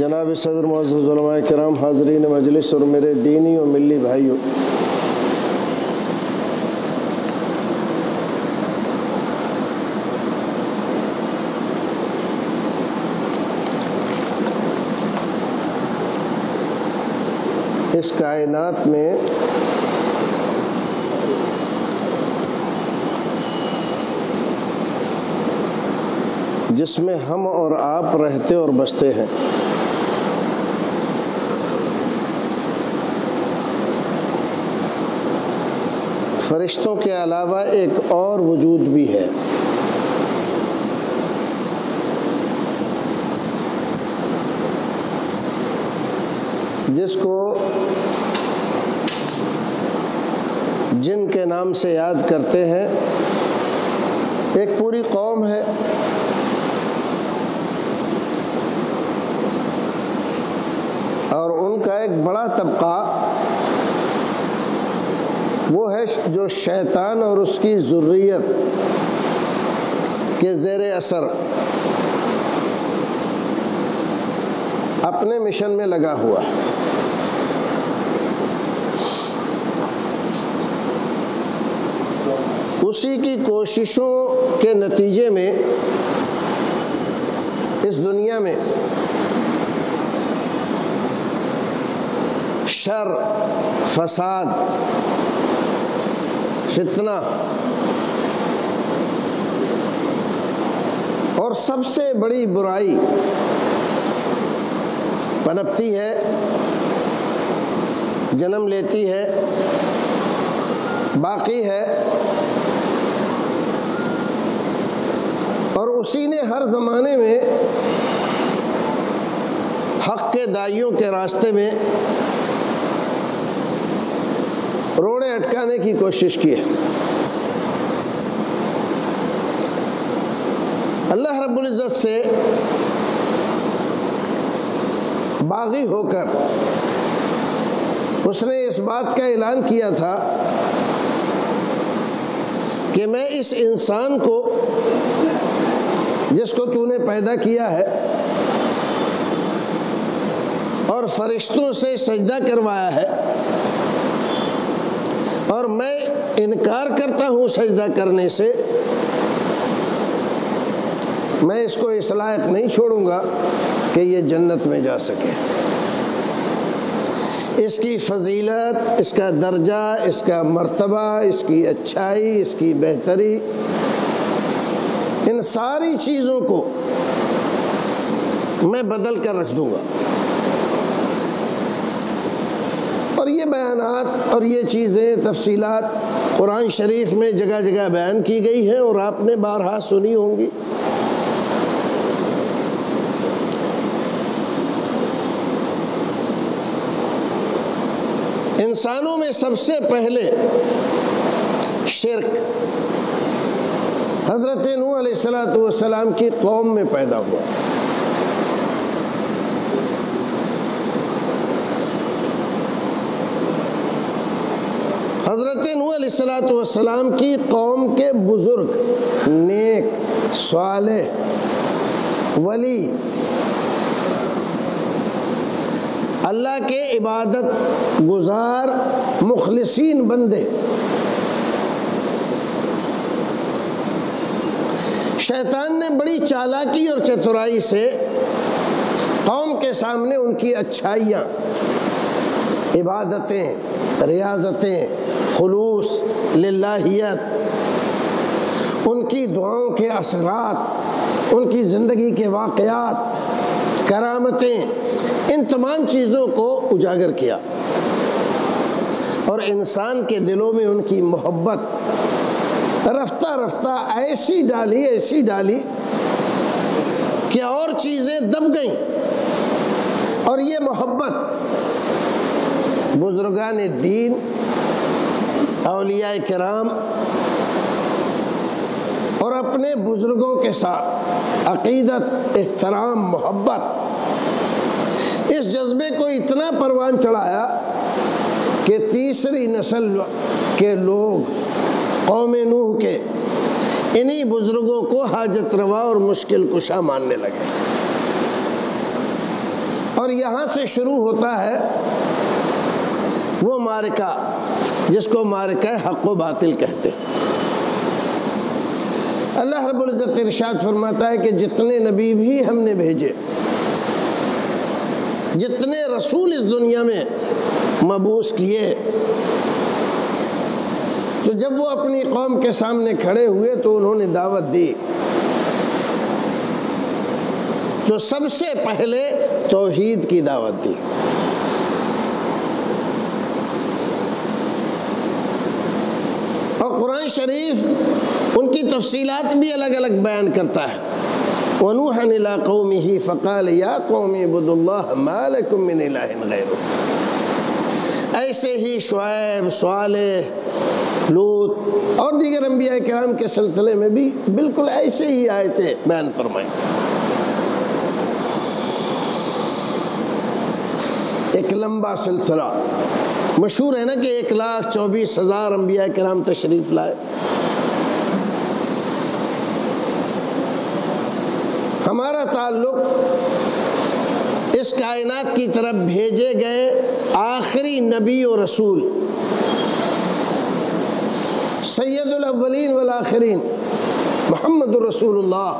जनाब सदर मज़्ज़ कराम, हाजरीन मजलिस और मेरे दीनी और मिली भाइयों। इस कायनात में जिसमें हम और आप रहते और बसते हैं। फरिश्तों के अलावा एक और वजूद भी है। जिसको जिन के नाम से याद करते हैं, एक पूरी कौम है। और उनका एक बड़ा तबका वो है जो शैतान और उसकी ज़ुर्रियत के ज़ेर असर अपने मिशन में लगा हुआ है। उसी की कोशिशों के नतीजे में इस दुनिया में शर, फसाद फितना। और सबसे बड़ी बुराई पनपती है, जन्म लेती है, बाकी है, और उसी ने हर ज़माने में हक के दाइयों के रास्ते में रोड़े अटकाने की कोशिश की है। अल्लाह रब्बुल इज़्ज़त से बागी होकर उसने इस बात का ऐलान किया था कि मैं इस इंसान को, जिसको तूने पैदा किया है और फरिश्तों से सजदा करवाया है और मैं इनकार करता हूँ सजदा करने से, मैं इसको इस लायक नहीं छोड़ूँगा कि ये जन्नत में जा सके। इसकी फजीलत, इसका दर्जा, इसका मर्तबा, इसकी अच्छाई, इसकी बेहतरी, इन सारी चीज़ों को मैं बदल कर रख दूँगा। और ये बयानात और ये चीज़ें, तफसीलात कुरान शरीफ में जगह जगह बयान की गई हैं और आपने बारहा सुनी होंगी। इंसानों में सबसे पहले शिरक हज़रत नू सलाम की कौम में पैदा हुआ। हज़रत नूसलाम की कौम के बुज़ुर्ग, नेक साले वली, अल्लाह के इबादत गुजार, मुखलसिन बंदे। शैतान ने बड़ी चालाकी और चतुराई से कौम के सामने उनकी अच्छाइयाँ, इबादतें, रियाजतें खलूस लाहियत उनकी दुआओं के असरात, उनकी ज़िंदगी के वाक़ात करामतें, इन तमाम चीज़ों को उजागर किया। और इंसान के दिलों में उनकी मोहब्बत रफ्ता रफ्ता ऐसी डाली ऐसी डाली कि और चीज़ें दब गईं। और ये मोहब्बत बुजुर्गान दीन अलिया कराम और अपने बुज़ुर्गों के साथ अकीदत, एहतराम, मोहब्बत। इस जज्बे को इतना परवान चढ़ाया कि तीसरी नस्ल के लोग, कौम नूह के, इन्हीं बुज़ुर्गों को हाजत रवा और मुश्किल कुशा मानने लगे। और यहाँ से शुरू होता है वो मारका, जिसको मारका हक व बातिल कहते अल्लाह रब्ज़त इरशाद फरमाता है कि जितने नबी भी हमने भेजे, जितने रसूल इस दुनिया में मबूस किए तो जब वो अपनी कौम के सामने खड़े हुए तो उन्होंने दावत दी। तो सबसे पहले तोहीद की दावत दी और कुरान शरीफ उनकी तफसीलात भी अलग अलग बयान करता है। वनूहन कौमी ही फ़काल, या कौमी बुदुल्लाकुमिन ऐसे ही शुएब सवाल लूत और दीगर अम्बिया कराम के सिलसिले में भी बिल्कुल ऐसे ही थे बयान फरमाए एक लंबा सिलसिला। मशहूर है ना कि एक लाख चौबीस हज़ार अम्बिया कराम तशरीफ़ लाए। हमारा ताल्लुक इस कायनात की तरफ़ भेजे गए आखिरी नबी और रसूल सैदुलवलिन वलाखरीन मोहम्मद रसूलुल्लाह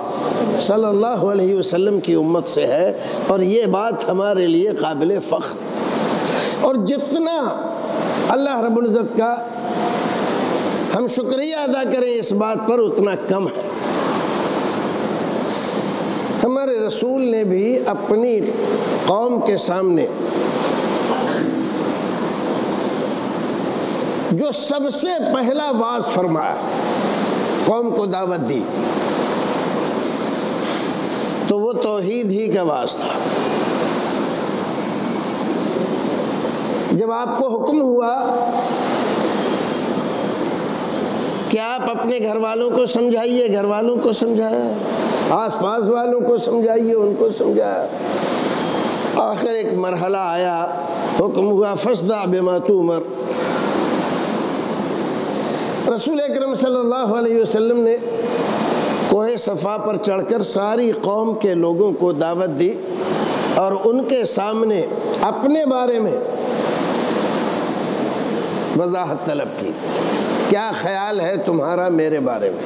सल्लल्लाहु अलैहि वसल्लम की उम्मत से है। और ये बात हमारे लिए काबिल फ़ख्र और जितना अल्लाह रबुल्ज़त का हम शुक्रिया अदा करें इस बात पर, उतना कम है। हमारे रसूल ने भी अपनी कौम के सामने जो सबसे पहला वाज फरमाया, कौम को दावत दी तो वो तोहीद ही का वाज था। जब आपको हुक्म हुआ कि आप अपने घर वालों को समझाइए घर वालों को समझाया आस पास वालों को समझाइए, उनको समझाया। आखिर एक मरहला आया, हुक्म हुआ, फसदा बेमातू उमर रसूल अक्रम सल्लल्लाहु वसल्लम ने कोहे सफ़ा पर चढ़कर सारी कौम के लोगों को दावत दी और उनके सामने अपने बारे में वजाहत तलब की। क्या ख्याल है तुम्हारा मेरे बारे में?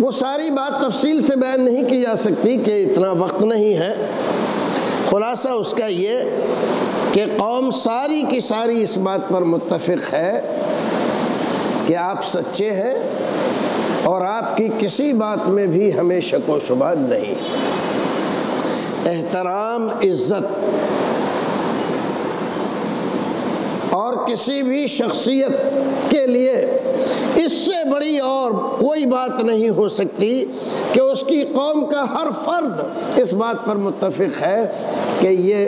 वो सारी बात तफसील से बयान नहीं की जा सकती कि इतना वक्त नहीं है। खुलासा उसका ये कि कौम सारी की सारी इस बात पर मुतफिक है कि आप सच्चे हैं और आपकी किसी बात में भी हमें शक व शुबा नहीं। एहतराम, इज़्ज़त। और किसी भी शख्सियत के लिए इससे बड़ी और कोई बात नहीं हो सकती कि उसकी कौम का हर फर्द इस बात पर मुतफिक है कि ये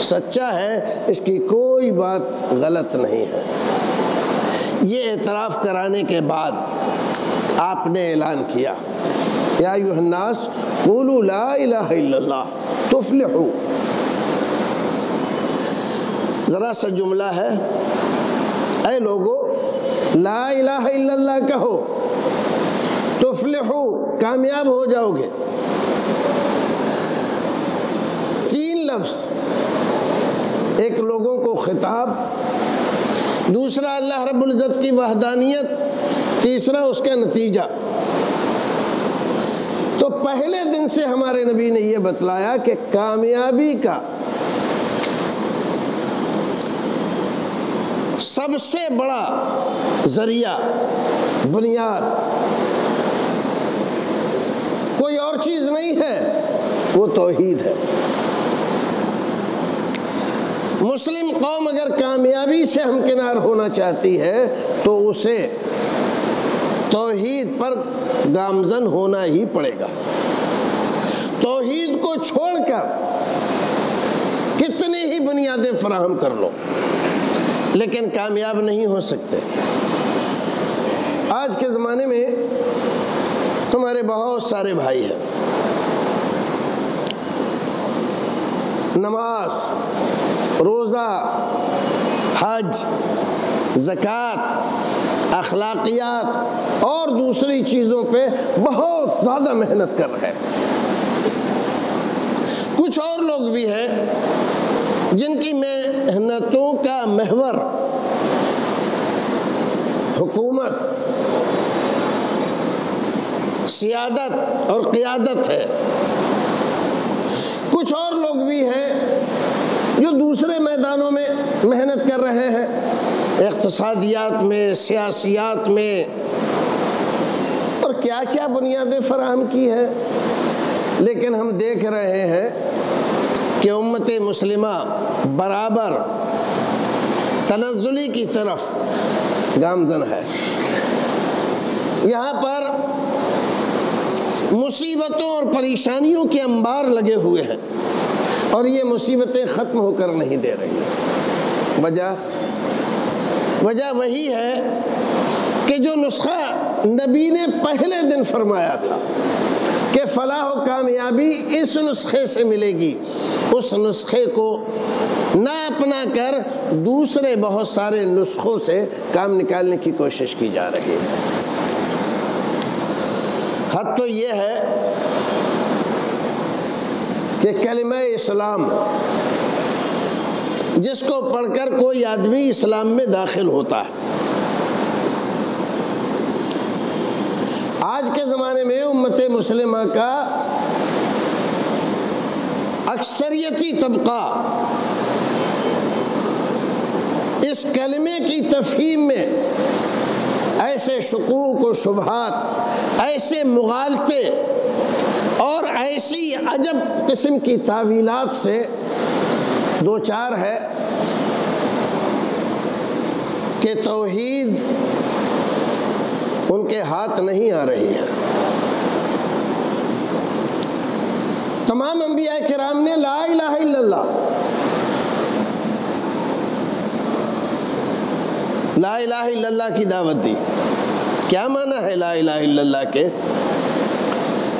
सच्चा है, इसकी कोई बात गलत नहीं है। ये एतराफ़ कराने के बाद आपने ऐलान किया। या युहन्नास बोलू ला ज़रा सा जुमला है। ऐ लोगो, ला इल्लल्लाह कहो, तुफलिहू, कामयाब हो जाओगे। तीन लफ्ज़, एक लोगों को खिताब, दूसरा अल्लाह रब्बुल इज़्ज़त की वहदानियत, तीसरा उसका नतीजा। तो पहले दिन से हमारे नबी ने यह बतलाया कि कामयाबी का सबसे बड़ा ज़रिया, बुनियाद, कोई और चीज़ नहीं है, वो तोहीद है। मुस्लिम कौम अगर कामयाबी से हमकिनार होना चाहती है तो उसे तोहीद पर गामजन होना ही पड़ेगा। तोहीद को छोड़कर कितनी ही बुनियादें फराहम कर लो, लेकिन कामयाब नहीं हो सकते। आज के ज़माने में हमारे बहुत सारे भाई हैं। नमाज़, रोज़ा, हज, ज़क़़त अखलाकियात और दूसरी चीज़ों पे बहुत ज़्यादा मेहनत कर रहे हैं। कुछ और लोग भी हैं जिनकी मेहनतों का महवर हुकूमत, सियादत और क़ियादत है। कुछ और लोग भी हैं जो दूसरे मैदानों में मेहनत कर रहे हैं। इकतसादियात में, सियासियात में। और क्या क्या बुनियादें फराहम की है? लेकिन हम देख रहे हैं कि उम्मत मुस्लिमा बराबर तनजुली की तरफ़ गामजन है। यहाँ पर मुसीबतों और परेशानियों के अंबार लगे हुए हैं और ये मुसीबतें ख़त्म होकर नहीं दे रही वजह वजह वही है कि जो नुस्खा नबी ने पहले दिन फरमाया था कि फलाह कामयाबी इस नुस्खे से मिलेगी, उस नुस्खे को ना अपना कर दूसरे बहुत सारे नुस्खों से काम निकालने की कोशिश की जा रही है। हद तो ये है कि कलम इस्लाम जिसको पढ़कर कोई आदमी इस्लाम में दाखिल होता है। आज के ज़माने में उम्मत मुस्लिमा का अक्सरियती तबका इस कलमे की तफहीम में ऐसे शकूक व शुबहत ऐसे मुगालते और ऐसी अजब किस्म की तावीलात से दो चार है कि तोहीद उनके हाथ नहीं आ रही है। तमाम अम्बिया कराम ने ला इल्लल्लाह ला इल्लल्लाह की दावत दी। क्या माना है ला इल्लल्लाह के?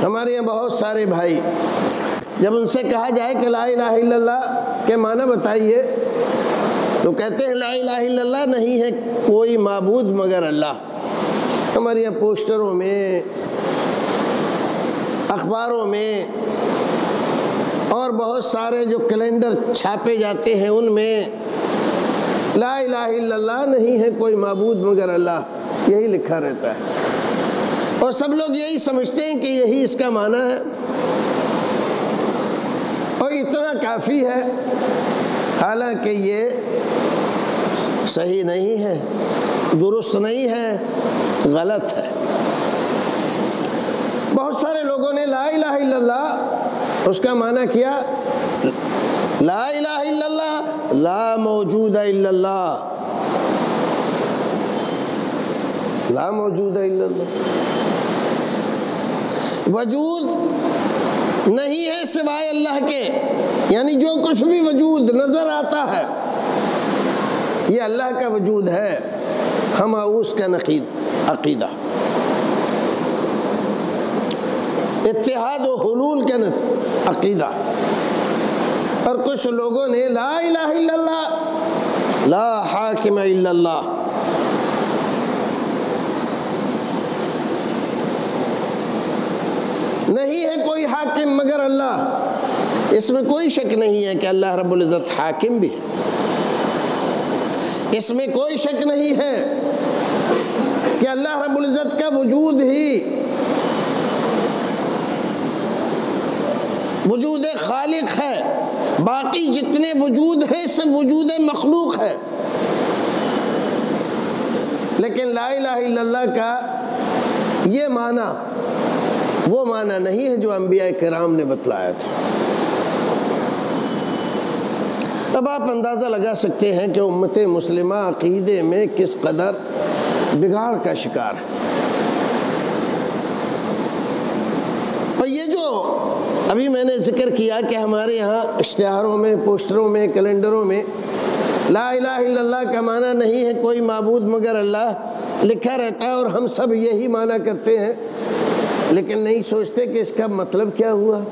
हमारे यहाँ बहुत सारे भाई, जब उनसे कहा जाए कि ला इल्लल्लाह के माना बताइए। तो कहते हैं, ला इलाहा नहीं है कोई माबूद मगर अल्लाह। हमारे यहाँ पोस्टरों में, अखबारों में, और बहुत सारे जो कैलेंडर छापे जाते हैं, उनमें, ला इलाहा नहीं है कोई माबूद मगर अल्लाह। यही लिखा रहता है। और सब लोग यही समझते हैं कि यही इसका माना है। इतना काफ़ी है, हालाँकि ये सही नहीं है, दुरुस्त नहीं है, गलत है। बहुत सारे लोगों ने ला इल्लल्लाह, उसका माना किया, ला इल्लल्लाह, ला मौजूद ला मौजूद वजूद नहीं है सिवाय अल्लाह के। यानी जो कुछ भी वजूद नज़र आता है, ये अल्लाह का वजूद है। हम उसका नकीद, अकीदा। इतिहाद हलूल का अकीदा। और कुछ लोगों ने ला इलाहा इल्लल्लाह, ला हाकिम इल्लल्लाह। नहीं है कोई हाकिम मगर अल्लाह। इसमें कोई शक नहीं है कि अल्लाह रब्बुल इज़्ज़त हाकिम भी है। इसमें कोई शक नहीं है कि अल्लाह रब्बुल इज़्ज़त का वजूद ही वजूद खालिक है। बाकी जितने वजूद हैं, सब वजूद मखलूक है। लेकिन ला इला का ये माना वो माना नहीं है जो अम्बिया कराम ने बतलाया था। अब आप अंदाज़ा लगा सकते हैं कि उम्मत मुस्लिमा अकीदे में किस कदर बिगाड़ का शिकार है। और ये जो अभी मैंने ज़िक्र किया कि हमारे यहाँ इश्तहारों में, पोस्टरों में, कैलेंडरों में ला इला का माना नहीं है कोई मबूद मगर अल्लाह लिखा रहता है और हम सब यही माना करते हैं लेकिन नहीं सोचते कि इसका मतलब क्या हुआ?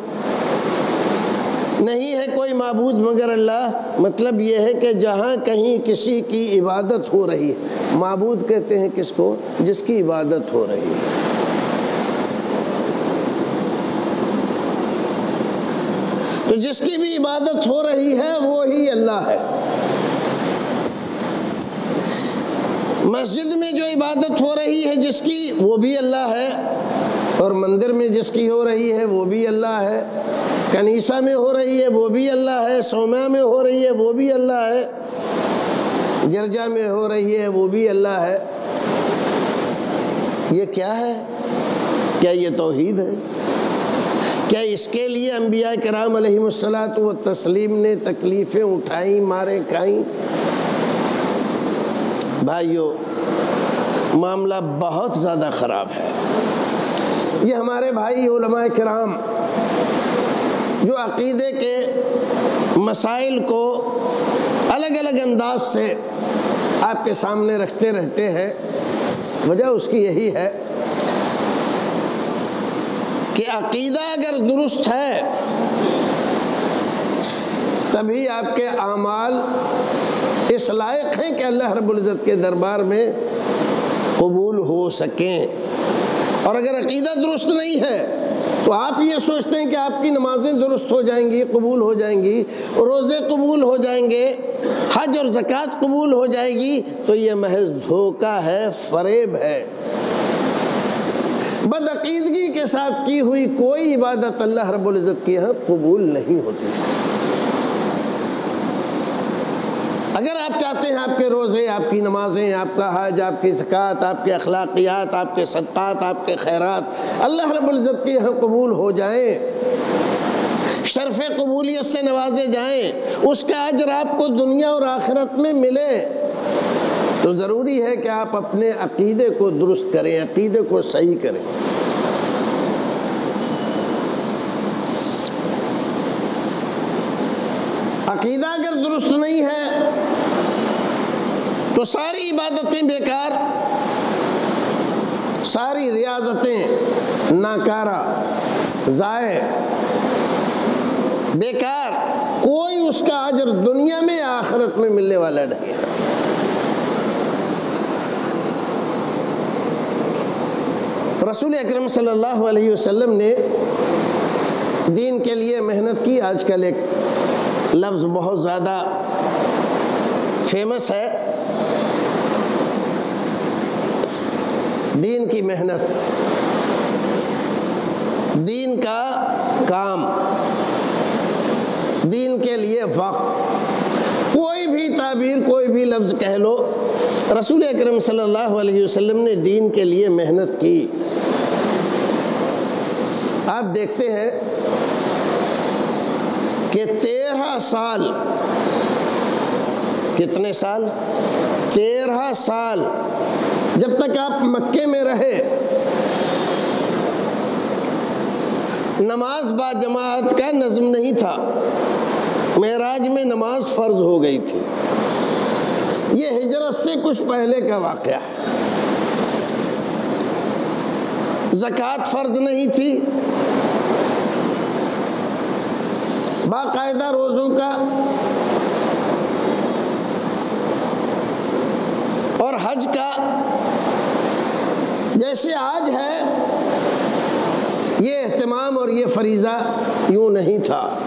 नहीं है कोई मबूद मगर अल्लाह मतलब ये है कि जहाँ कहीं किसी की इबादत हो रही है। मबूद कहते हैं किसको? जिसकी इबादत हो रही है। तो जिसकी भी इबादत हो रही है वो ही अल्लाह है। मस्जिद में जो इबादत हो रही है जिसकी, वो भी अल्लाह है। और मंदिर में जिसकी हो रही है, वो भी अल्लाह है। कनीसा में हो रही है, वो भी अल्लाह है। सोमा में हो रही है, वो भी अल्लाह है। गिरजा में हो रही है, वो भी अल्लाह है। ये क्या है? क्या ये तोहीद है? क्या इसके लिए अम्बिया कराम व तस्लीम ने तकलीफ़ें उठाई, मारे खाई? भाइयों, मामला बहुत ज़्यादा ख़राब है। ये हमारे भाई कराम जो अकीदे के मसाइल को अलग अलग अंदाज से आपके सामने रखते रहते हैं, वजह उसकी यही है कि अकीदा अगर दुरुस्त है, तभी आपके अमाल इस लायक हैं कि अल्लाह रबुल्ज़त के दरबार में कबूल हो सकें। और अगर अकीदा दुरुस्त नहीं है तो आप ये सोचते हैं कि आपकी नमाजें दुरुस्त हो जाएँगी, कबूल हो जाएँगी, रोज़े कबूल हो जाएँगे, हज और ज़क़़त कबूल हो जाएगी तो ये महज धोखा है, फरेब है। बदअकीदगी के साथ की हुई कोई इबादत अल्लाह रब्ज़त की यहाँ कबूल नहीं होती। अगर आप चाहते हैं आपके रोज़े, आपकी नमाजें, आपका हज, आपकी ज़क़़त, आपके अखलाकियात, आपके सदक़ात, आपके खैरात, अल्लाह रब्ज़त के यहाँ कबूल हो जाएँ। शरफ़ कबूलियत से नवाजे जाएँ। उसका अजर आपको दुनिया और आखिरत में मिले। तो ज़रूरी है कि आप अपने अकीदे को दुरुस्त करें, अकीदे को सही करें। अकीदा अगर दुरुस्त नहीं है तो सारी इबादतें बेकार, सारी रियाजतें नाकारा ज़ाय बेकार, कोई उसका अजर दुनिया में आखिरत में मिलने वाला नहीं रसूल अकरम सल्लल्लाहु अलैहि वसल्लम ने दीन के लिए मेहनत की। आजकल एक लफ्ज़ बहुत ज़्यादा फ़ेमस है। दीन की मेहनत, दीन का काम, दीन के लिए वक्त। कोई भी ताबीर, कोई भी लफ्ज़ कह लो, रसूल अकरम सल्लल्लाहु अलैहि वसल्लम ने दीन के लिए मेहनत की। आप देखते हैं कि तेरह साल, कितने साल? तेरह साल। जब तक आप मक्के में रहे, नमाज़ बा जमात का नज़म नहीं था। महराज में नमाज़ फ़र्ज़ हो गई थी। ये हिजरत से कुछ पहले का वाक़ है ज़क़़त फ़र्ज़ नहीं थी। बाकायदा रोज़ों का और हज का जैसे आज है, ये अहतमाम और ये फरीज़ा यूँ नहीं था।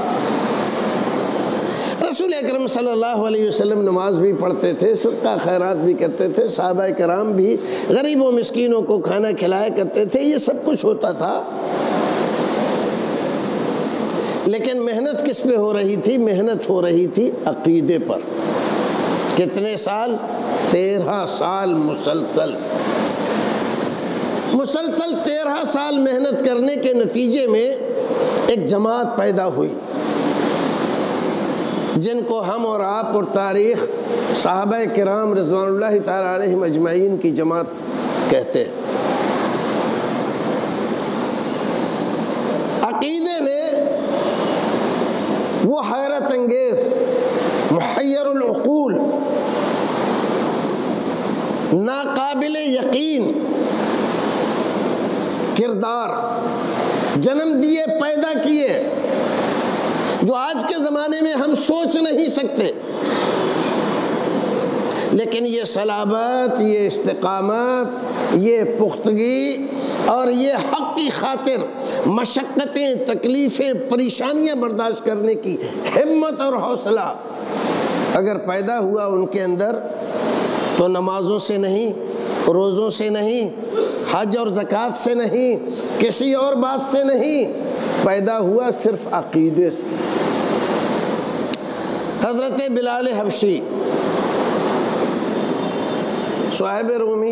रसूल अकरम वसल्लम नमाज़ भी पढ़ते थे सबका खैरात भी करते थे, साहबा कराम भी गरीबों, मस्किनों को खाना खिलाया करते थे, ये सब कुछ होता था। लेकिन मेहनत किस पे हो रही थी? मेहनत हो रही थी अकीदे पर। कितने साल? तेरह साल मुसलसल। मुसलसल तेरह साल मेहनत करने के नतीजे में एक जमात पैदा हुई, जिनको हम और आप और तारीख साहब कराम रजवान तजमाइन की जमात कहते अकीदे में वो हैरत अंगेज महरकूल नाकाबिल यकीन किरदार, जन्म दिए, पैदा किए, जो आज के ज़माने में हम सोच नहीं सकते। लेकिन ये सलाबत, ये इस्तकामत, ये पुख्तगी और ये हक की खातिर मशक्क़तें, तकलीफ़ें, परेशानियाँ बर्दाश्त करने की हिम्मत और हौसला अगर पैदा हुआ उनके अंदर तो नमाज़ों से नहीं, रोज़ों से नहीं हज और ज़क़़त से नहीं, किसी और बात से नहीं, पैदा हुआ सिर्फ़ अकीदे से। हज़रत बिलाल हबशी, साहिब रूमी,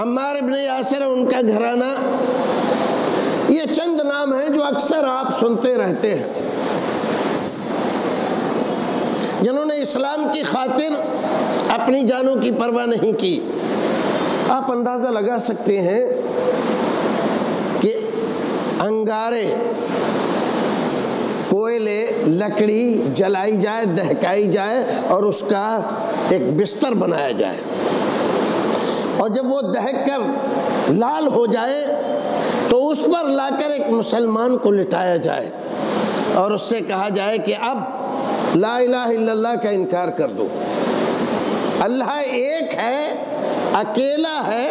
अम्मार इबन यासर, उनका घराना, ये चंद नाम हैं जो अक्सर आप सुनते रहते हैं। जिन्होंने इस्लाम की खातिर अपनी जानों की परवाह नहीं की। आप अंदाज़ा लगा सकते हैं कि अंगारे, कोयले, लकड़ी जलाई जाए, दहकाई जाए और उसका एक बिस्तर बनाया जाए। और जब वो दहक कर लाल हो जाए तो उस पर लाकर एक मुसलमान को लिटाया जाए और उससे कहा जाए कि अब ला इलाहा का इनकार कर दो। अल्लाह एक है, अकेला है,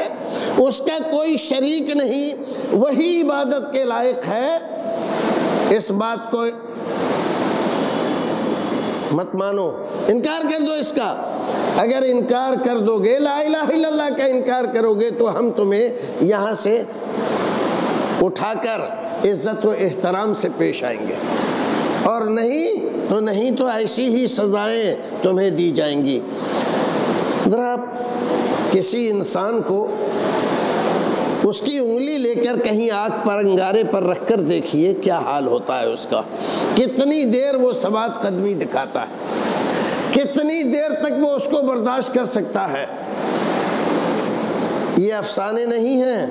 उसका कोई शरीक नहीं, वही इबादत के लायक है। इस बात को मत मानो। इनकार कर दो इसका। अगर इनकार कर दोगे, ला इलाहा का इनकार करोगे तो हम तुम्हें यहाँ से उठाकर इज़्ज़त व एहतराम से पेश आएँगे। और नहीं तो नहीं तो ऐसी ही सज़ाएँ तुम्हें दी जाएँगी। ज़रा किसी इंसान को उसकी उंगली लेकर कहीं आग पर अंगारे पर रख कर देखिए क्या हाल होता है उसका। कितनी देर वो सवाद कदमी दिखाता है। कितनी देर तक वो उसको बर्दाश्त कर सकता है। ये अफसाने नहीं हैं।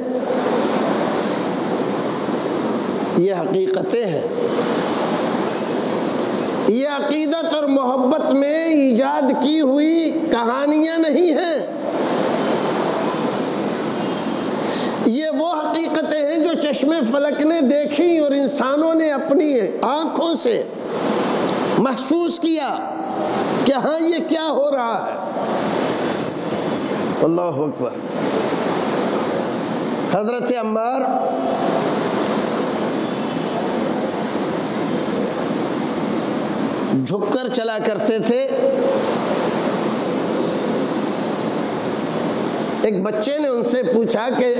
ये हकीकतें हैं। ये अकीदत और मोहब्बत में ईजाद की हुई कहानियाँ नहीं हैं। ये वो हकीकतें हैं जो चश्मे फलक ने देखी और इंसानों ने अपनी आँखों से महसूस किया कि हाँ ये क्या हो रहा है। अल्लाह हज़रत अम्बार झुककर चला करते थे। एक बच्चे ने उनसे पूछा कि,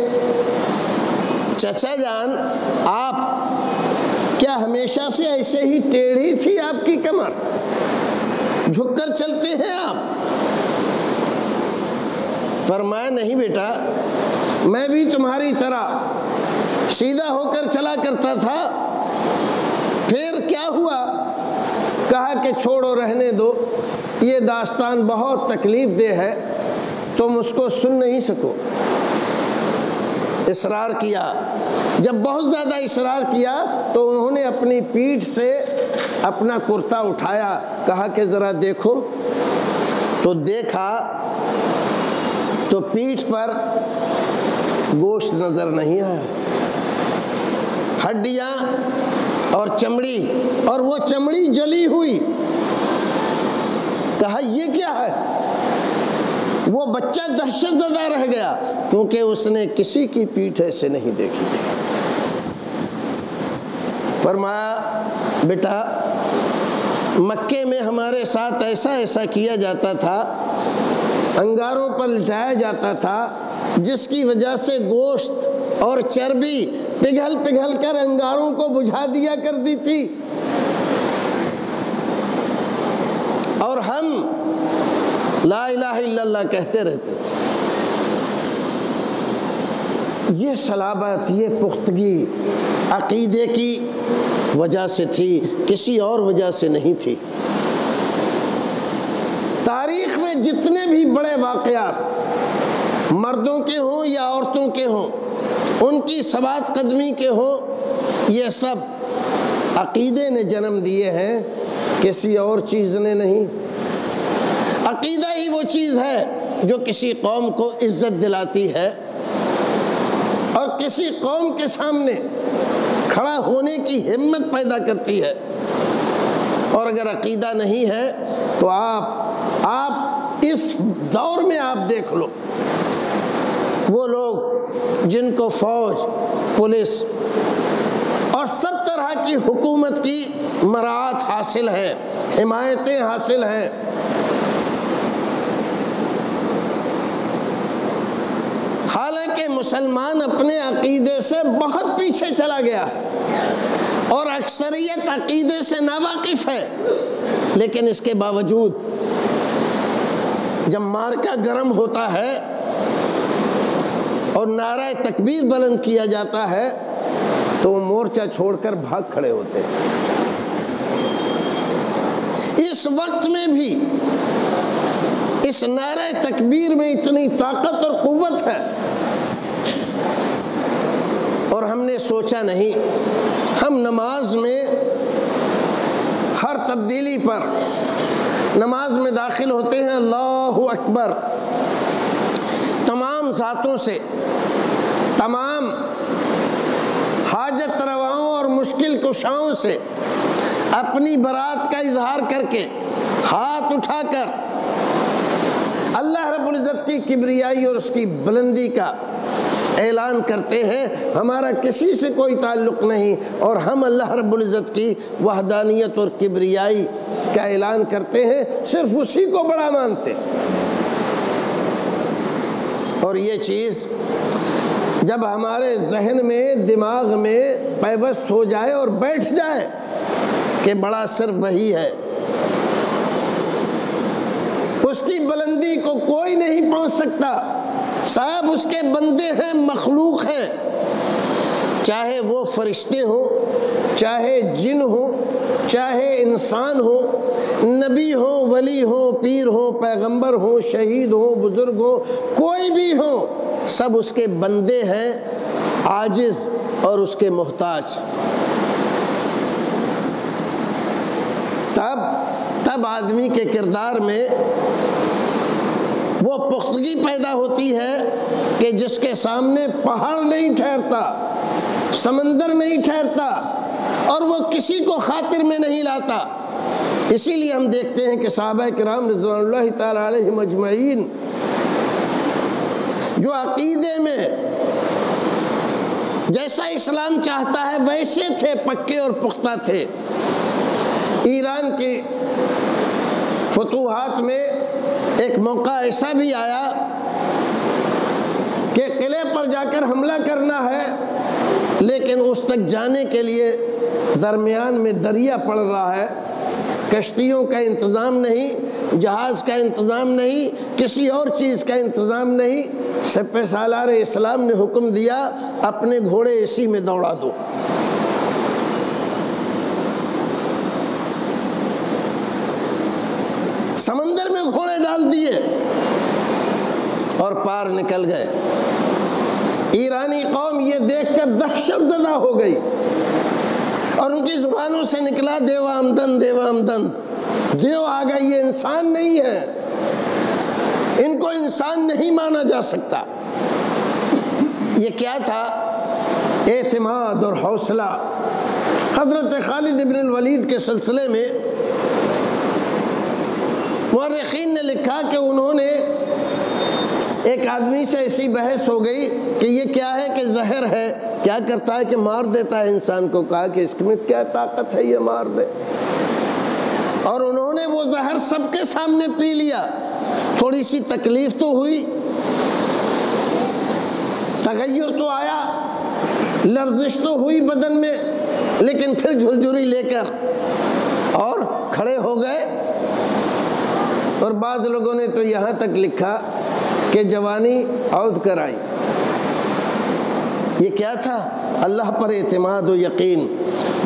चचा जान, आप क्या हमेशा से ऐसे ही टेढ़ी थी आपकी कमर? झुककर चलते हैं आप? फरमाया, नहीं बेटा, मैं भी तुम्हारी तरह सीधा होकर चला करता था। फिर क्या हुआ? कहा कि छोड़ो, रहने दो। ये दास्तान बहुत तकलीफ़ दे है, तुम उसको सुन नहीं सको। इसरार किया। जब बहुत ज़्यादा इसरार किया तो उन्होंने अपनी पीठ से अपना कुर्ता उठाया। कहा कि ज़रा देखो। तो देखा तो पीठ पर गोश्त नज़र नहीं आया। हड्डियाँ और चमड़ी, और वो चमड़ी जली हुई। कहा, ये क्या है? वो बच्चा दहशत ज़दा रह गया, क्योंकि उसने किसी की पीठ ऐसे नहीं देखी थी। फरमाया, बेटा, मक्के में हमारे साथ ऐसा ऐसा किया जाता था, अंगारों पर लिटाया जाता था, जिसकी वजह से गोश्त और चर्बी पिघल पिघल कर अंगारों को बुझा दिया कर दी थी। और हम ला कहते रहते थे। ये सलाबत, ये पुख्तगी अकीदे की वजह से थी, किसी और वजह से नहीं थी। तारीख में जितने भी बड़े वाक़ात मर्दों के हों या औरतों के हों उनकी सबात कदमी के हो, ये सब अकीदे ने जन्म दिए हैं, किसी और चीज़ ने नहीं। अकीदा ही वो चीज़ है जो किसी कौम को इज़्ज़त दिलाती है और किसी कौम के सामने खड़ा होने की हिम्मत पैदा करती है। और अगर अकीदा नहीं है तो आप आप इस दौर में आप देख लो, वो लोग जिनको फौज, पुलिस और सब तरह की हुकूमत की मराहत हासिल है, हिमायतें हासिल हैं। हालाँकि मुसलमान अपने अकीदे से बहुत पीछे चला गया और अक्सरियत अकीदे से नावाकिफ है, लेकिन इसके बावजूद जब मार्का गर्म होता है और नारा तकबीर बुलंद किया जाता है तो वो मोर्चा छोड़कर भाग खड़े होते हैं। इस वक्त में भी, इस नारा तकबीर में इतनी ताकत और कुव्वत है, और हमने सोचा नहीं, हम नमाज़ में हर तब्दीली पर नमाज़ में दाखिल होते हैं, अल्लाह अकबर। ज़ातों से तमाम हाजत रवाओं और मुश्किल कुशाओं से अपनी बरात का इजहार करके हाथ उठाकर अल्लाह रबुल्ज़त की किबरियाई और उसकी बुलंदी का ऐलान करते हैं। हमारा किसी से कोई ताल्लुक़ नहीं और हम अल्लाह रबुल्ज़त की वहदानियत और किबरियाई का ऐलान करते हैं। सिर्फ़ उसी को बड़ा मानते और ये चीज़ जब हमारे जहन में, दिमाग में पैबस्त हो जाए और बैठ जाए कि बड़ा सिर्फ़ वही है। उसकी बुलंदी को कोई नहीं पहुँच सकता। साहब, उसके बंदे हैं, मखलूक हैं। चाहे वो फरिश्ते हो, चाहे जिन हो चाहे इंसान हो, नबी हो, वली हो, पीर हो, पैगंबर हो, शहीद हो, बुज़ुर्ग हो, कोई भी हो, सब उसके बंदे हैं, आजिज और उसके मोहताज। तब तब आदमी के किरदार में वो पुख्तगी पैदा होती है कि जिसके सामने पहाड़ नहीं ठहरता, समंदर नहीं ठहरता और वो किसी को खातिर में नहीं लाता। इसीलिए हम देखते हैं कि साहब कराम रज़ी मजमैन जो अकीदे में जैसा इस्लाम चाहता है, वैसे थे, पक्के और पुख्ता थे। ईरान की फतूहत में एक मौका ऐसा भी आया कि किले पर जाकर हमला करना है, लेकिन उस तक जाने के लिए दरमियान में दरिया पड़ रहा है। कश्तियों का इंतज़ाम नहीं, जहाज़ का इंतज़ाम नहीं, किसी और चीज़ का इंतज़ाम नहीं। सप सालार इस्लाम ने हुक्म दिया, अपने घोड़े इसी में दौड़ा दो। समंदर में घोड़े डाल दिए और पार निकल गए। ईरानी कौम ये देखकर दहशत जदा हो गई। और उनकी जुबानों से निकला, देवा आमदन देवा आमदन देव आ गई ये इंसान नहीं है, इनको इंसान नहीं माना जा सकता। ये क्या था? एतमाद और हौसला। हज़रत खालिद इबन वलीद के सिलसिले में मर्रखीन ने लिखा कि उन्होंने एक आदमी से ऐसी बहस हो गई कि ये क्या है कि जहर है? क्या करता है कि मार देता है इंसान को? कहा कि इसमें क्या ताकत है ये मार दे। और उन्होंने वो जहर सबके सामने पी लिया। थोड़ी सी तकलीफ़ तो हुई। तगैर तो आया। लर्जिश तो हुई बदन में, लेकिन फिर झुरझुरी लेकर और खड़े हो गए। और बाद लोगों ने तो यहाँ तक लिखा कि जवानी औद कर आई ये क्या था? अल्लाह पर एतमाद व यकीन।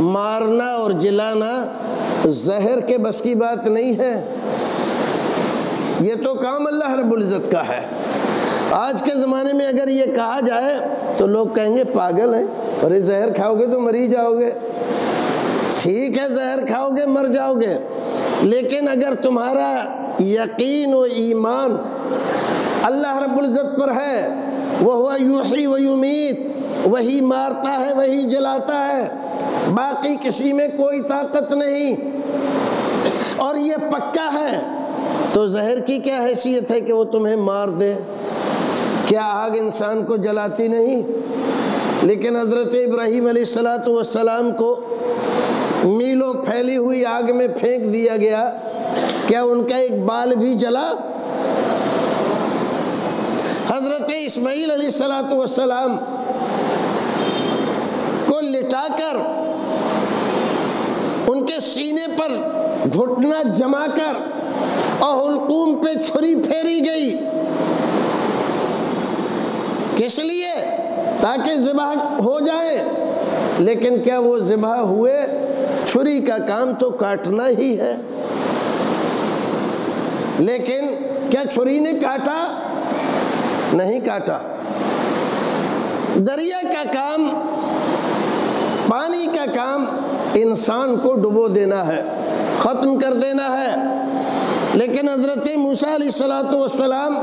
मारना और जिलाना जहर के बस की बात नहीं है। ये तो काम अल्लाह रबुल्ज़त का है। आज के ज़माने में अगर ये कहा जाए तो लोग कहेंगे, पागल है, अरे जहर खाओगे तो मरी जाओगे। ठीक है, जहर खाओगे, मर जाओगे। लेकिन अगर तुम्हारा यकीन व ईमान अल्लाह रबुल्ज़त पर है। वह यूही व युमीत। वही मारता है, वही जलाता है। बाकी किसी में कोई ताकत नहीं। और ये पक्का है। तो जहर की क्या हैसियत है कि वो तुम्हें मार दे? क्या आग इंसान को जलाती नहीं? लेकिन हज़रत इब्राहिम सलाम को मीलों फैली हुई आग में फेंक दिया गया। क्या उनका एक बाल भी जला? हज़रत इसमाईल सलाम को लिटाकर उनके सीने पर घुटना जमाकर और हुलकूम पे छुरी फेरी गई। किस लिए? ताकि ज़िबा हो जाए। लेकिन क्या वो ज़िबा हुए? छुरी का काम तो काटना ही है। लेकिन क्या छुरी ने काटा? नहीं काटा। दरिया का काम, पानी का काम इंसान को डुबो देना है, ख़त्म कर देना है। लेकिन हज़रत मूसा सलाम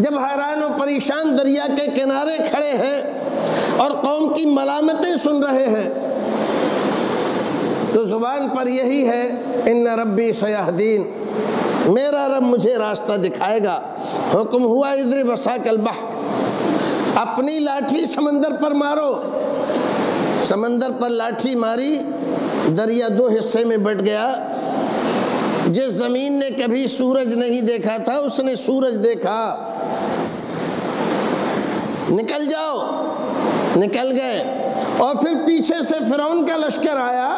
जब हैरान और परेशान दरिया के किनारे खड़े हैं और कौम की मलामतें सुन रहे हैं तो ज़ुबान पर यही है इन रबी सयाहदीन। मेरा रब मुझे रास्ता दिखाएगा। हुक्म हुआ इधर बसा कलबा अपनी लाठी समंदर पर मारो। समंदर पर लाठी मारी, दरिया दो हिस्से में बट गया। जिस ज़मीन ने कभी सूरज नहीं देखा था, उसने सूरज देखा। निकल जाओ। निकल गए। और फिर पीछे से फिरौन का लश्कर आया।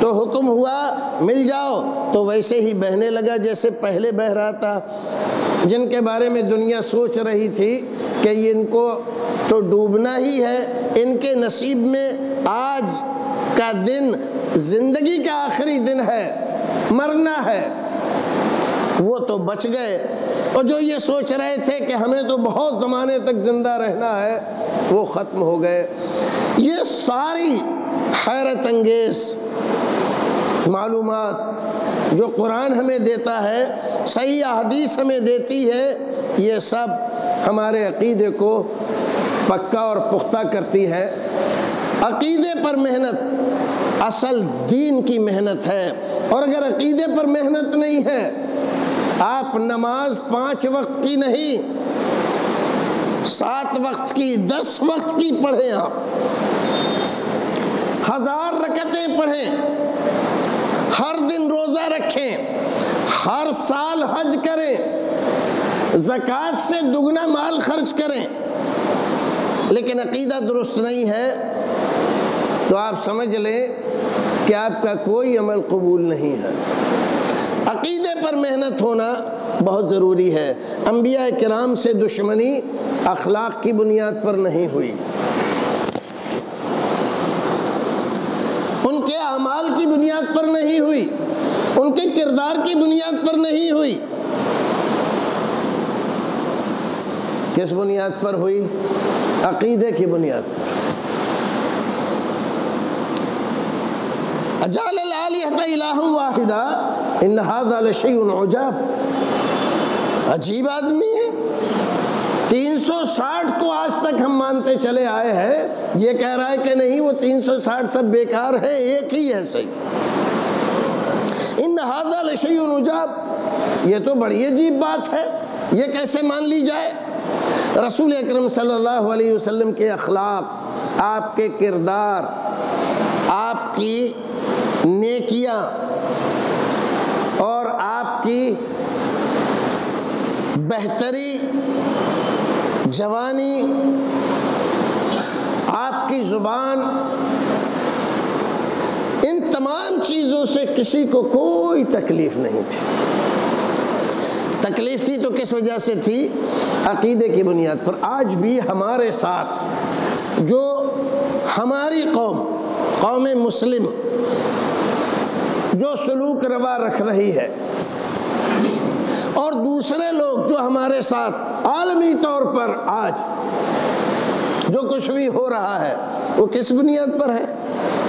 तो हुक्म हुआ, मिल जाओ। तो वैसे ही बहने लगा जैसे पहले बह रहा था। जिनके बारे में दुनिया सोच रही थी कि इनको तो डूबना ही है, इनके नसीब में आज का दिन ज़िंदगी का आखिरी दिन है, मरना है। वो तो बच गए। और जो ये सोच रहे थे कि हमें तो बहुत ज़माने तक ज़िंदा रहना है, वो ख़त्म हो गए। ये सारी हैरत अंगेज़ मालूम जो कुरान हमें देता है, सही अदीस हमें देती है, ये सब हमारे अकीदे को पक्का और पुख्ता करती है। अकीदे पर मेहनत, असल दीन की मेहनत है। और अगर अकीदे पर मेहनत नहीं है, आप नमाज़ पाँच वक्त की नहीं, सात वक्त की, दस वक्त की पढ़ें आप। हज़ार रकतें पढ़ें। हर दिन रोज़ा रखें, हर साल हज करें, जक़ात से दुगना माल खर्च करें। लेकिन अकीदा दुरुस्त नहीं है तो आप समझ लें कि आपका कोई अमल कबूल नहीं है। अकीदे पर मेहनत होना बहुत ज़रूरी है। अम्बिया कराम से दुश्मनी अखलाक की बुनियाद पर नहीं हुई। उनके की बुनियाद पर नहीं हुई, उनके किरदार की बुनियाद पर नहीं हुई। किस बुनियाद पर हुई? अकीदे की बुनियाद वाहिदा, इन अजीब आदमी है। 360 को आज तक हम मानते चले आए हैं। ये कह रहा है कि नहीं, वो 360 सब बेकार है, एक ही है सही। इन हादल उजाब, ये तो बड़ी अजीब बात है। ये कैसे मान ली जाए? रसूल अकरम सल्लल्लाहु अलैहि वसल्लम के अखलाक, आपके किरदार, आपकी नेकियाँ और आपकी बेहतरी जवानी, आपकी ज़ुबान, इन तमाम चीज़ों से किसी को कोई तकलीफ़ नहीं थी। तकलीफ़ थी तो किस वजह से थी? अकीदे की बुनियाद पर। आज भी हमारे साथ जो हमारी कौम कौम मुस्लिम, जो सलूक रवा रख रही है और दूसरे लोग जो हमारे साथ आलमी तौर पर आज जो कुछ भी हो रहा है, वो किस बुनियाद पर है?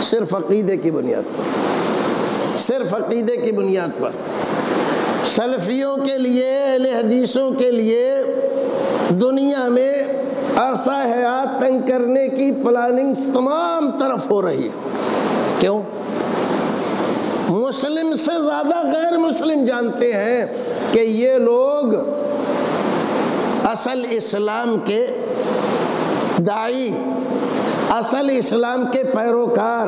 सिर्फ़ अकीदे की बुनियाद पर। सिर्फ़ अकीदे की बुनियाद पर। सलफियों के लिए, अहले हदीसों के लिए दुनिया में अरसा हयात तंग करने की प्लानिंग तमाम तरफ़ हो रही है। क्यों? मुस्लिम से ज़्यादा गैर मुस्लिम जानते हैं। कि ये लोग असल इस्लाम के दाई, असल इस्लाम के पैरोकार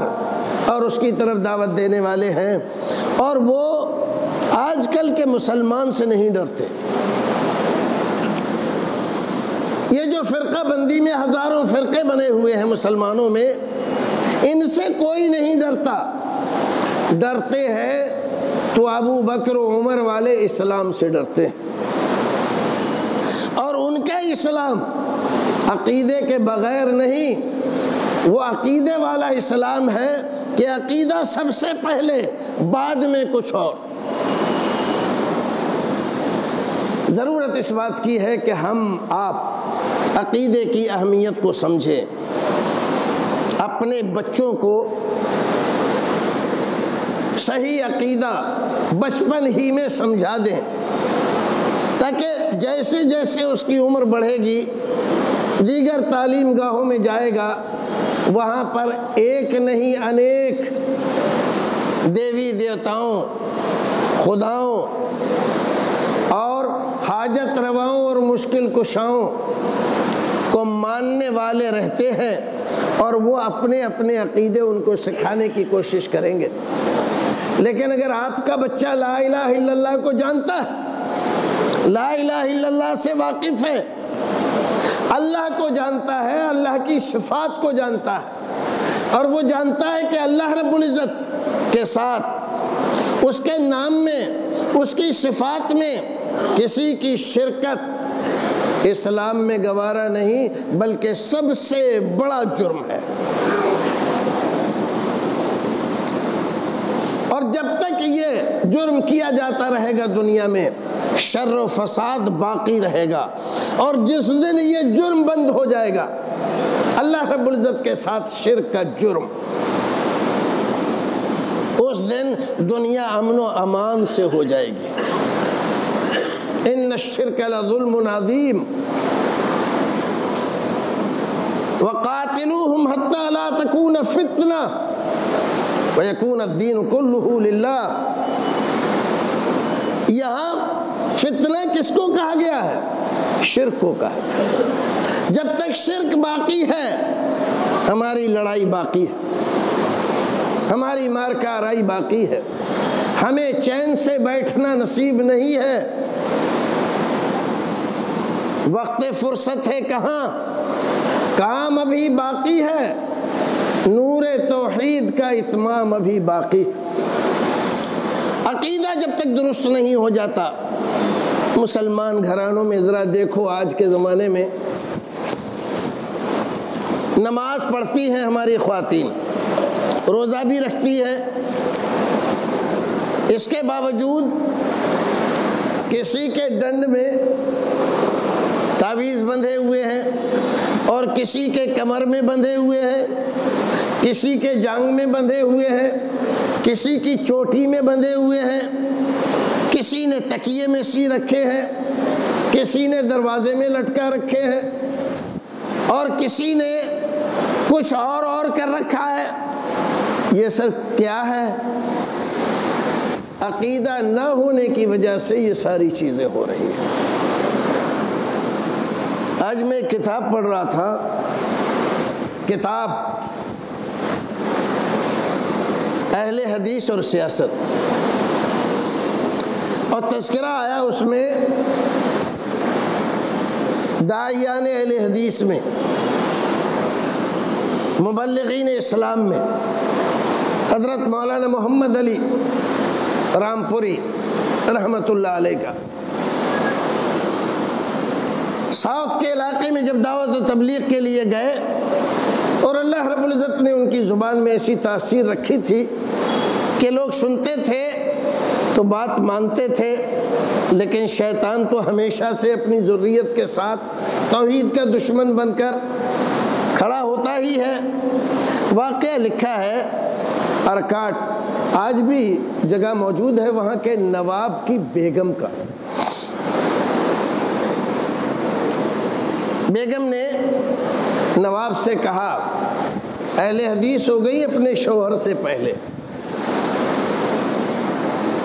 और उसकी तरफ़ दावत देने वाले हैं। और वो आजकल के मुसलमान से नहीं डरते। ये जो फ़िरका बंदी में हज़ारों फ़िरके बने हुए हैं मुसलमानों में, इनसे कोई नहीं डरता। डरते हैं तो अबू बकर उमर वाले इस्लाम से डरते हैं। और उनका इस्लाम अकीदे के बगैर नहीं, वो अकीदे वाला इस्लाम है कि अकीदा सबसे पहले, बाद में कुछ और। ज़रूरत इस बात की है कि हम आप अकीदे की अहमियत को समझें, अपने बच्चों को सही अकीदा बचपन ही में समझा दें, ताकि जैसे जैसे उसकी उम्र बढ़ेगी, दीगर तालीम गाहों में जाएगा, वहाँ पर एक नहीं अनेक देवी देवताओं, खुदाओं और हाजत रवाओं और मुश्किल कुशाओं को मानने वाले रहते हैं और वो अपने अपने अकीदे उनको सिखाने की कोशिश करेंगे। लेकिन अगर आपका बच्चा ला इला को जानता है, ला इला से वाकिफ है, अल्लाह को जानता है, अल्लाह की सिफात को जानता है, और वो जानता है कि अल्लाह रब्बुल इज़्ज़त के साथ, उसके नाम में, उसकी सिफात में किसी की शिरकत इस्लाम में गवारा नहीं, बल्कि सबसे बड़ा जुर्म है। जब तक ये जुर्म किया जाता रहेगा दुनिया में शर फसाद बाकी रहेगा। और जिस दिन ये जुर्म बंद हो जाएगा, अल्लाह रब्बुल के साथ शिर का जुर्म। उस दिन दुनिया अमन अमान से हो जाएगी। इन शिरकल्म नदीम वक़ातिलूहुम हत्ता ला तकून फितना। वयकून दीन कुल्लुल्ला यहाँ फितना किसको कहा गया है? शिरक को कहा जब तक शिरक बाकी है, हमारी लड़ाई बाकी है। हमारी मार काराई बाकी है। हमें चैन से बैठना नसीब नहीं है। वक्त फुर्सत है कहाँ? काम अभी बाकी है। नूर तोहीद का इतमाम अभी बाकी। अकीदा जब तक दुरुस्त नहीं हो जाता, मुसलमान घरानों में ज़रा देखो आज के ज़माने में, नमाज़ पढ़ती हैं हमारी ख़वातीन, रोज़ा भी रखती है। इसके बावजूद किसी के दंड में तावीज़ बंधे हुए हैं और किसी के कमर में बंधे हुए हैं। किसी के जांग में बंधे हुए हैं, किसी की चोटी में बंधे हुए हैं, किसी ने तकिए में सी रखे हैं, किसी ने दरवाजे में लटका रखे हैं, और किसी ने कुछ और और कर रखा है। ये सर क्या है? अकीदा न होने की वजह से ये सारी चीज़ें हो रही हैं। आज मैं किताब पढ़ रहा था, किताब अहले हदीस और सियासत। और तस्करा आया उसमें दायान अहले हदीस में मुबलगिन इस्लाम में, हज़रत मौलाना मोहम्मद अली रामपुरी रहमतुल्लाह अलैह का। साउथ के इलाके में जब दावत तबलीग के लिए गए और अल्लाह रब्ज़त ने उनकी ज़ुबान में ऐसी तासीर रखी थी कि लोग सुनते थे तो बात मानते थे, लेकिन शैतान तो हमेशा से अपनी ज़रूरीत के साथ तोहद का दुश्मन बनकर खड़ा होता ही है। वाक़ लिखा है, अरकाट, आज भी जगह मौजूद है वहाँ के नवाब की बेगम का। बेगम ने नवाब से कहा, अहले हदीस हो गई अपने शोहर से पहले।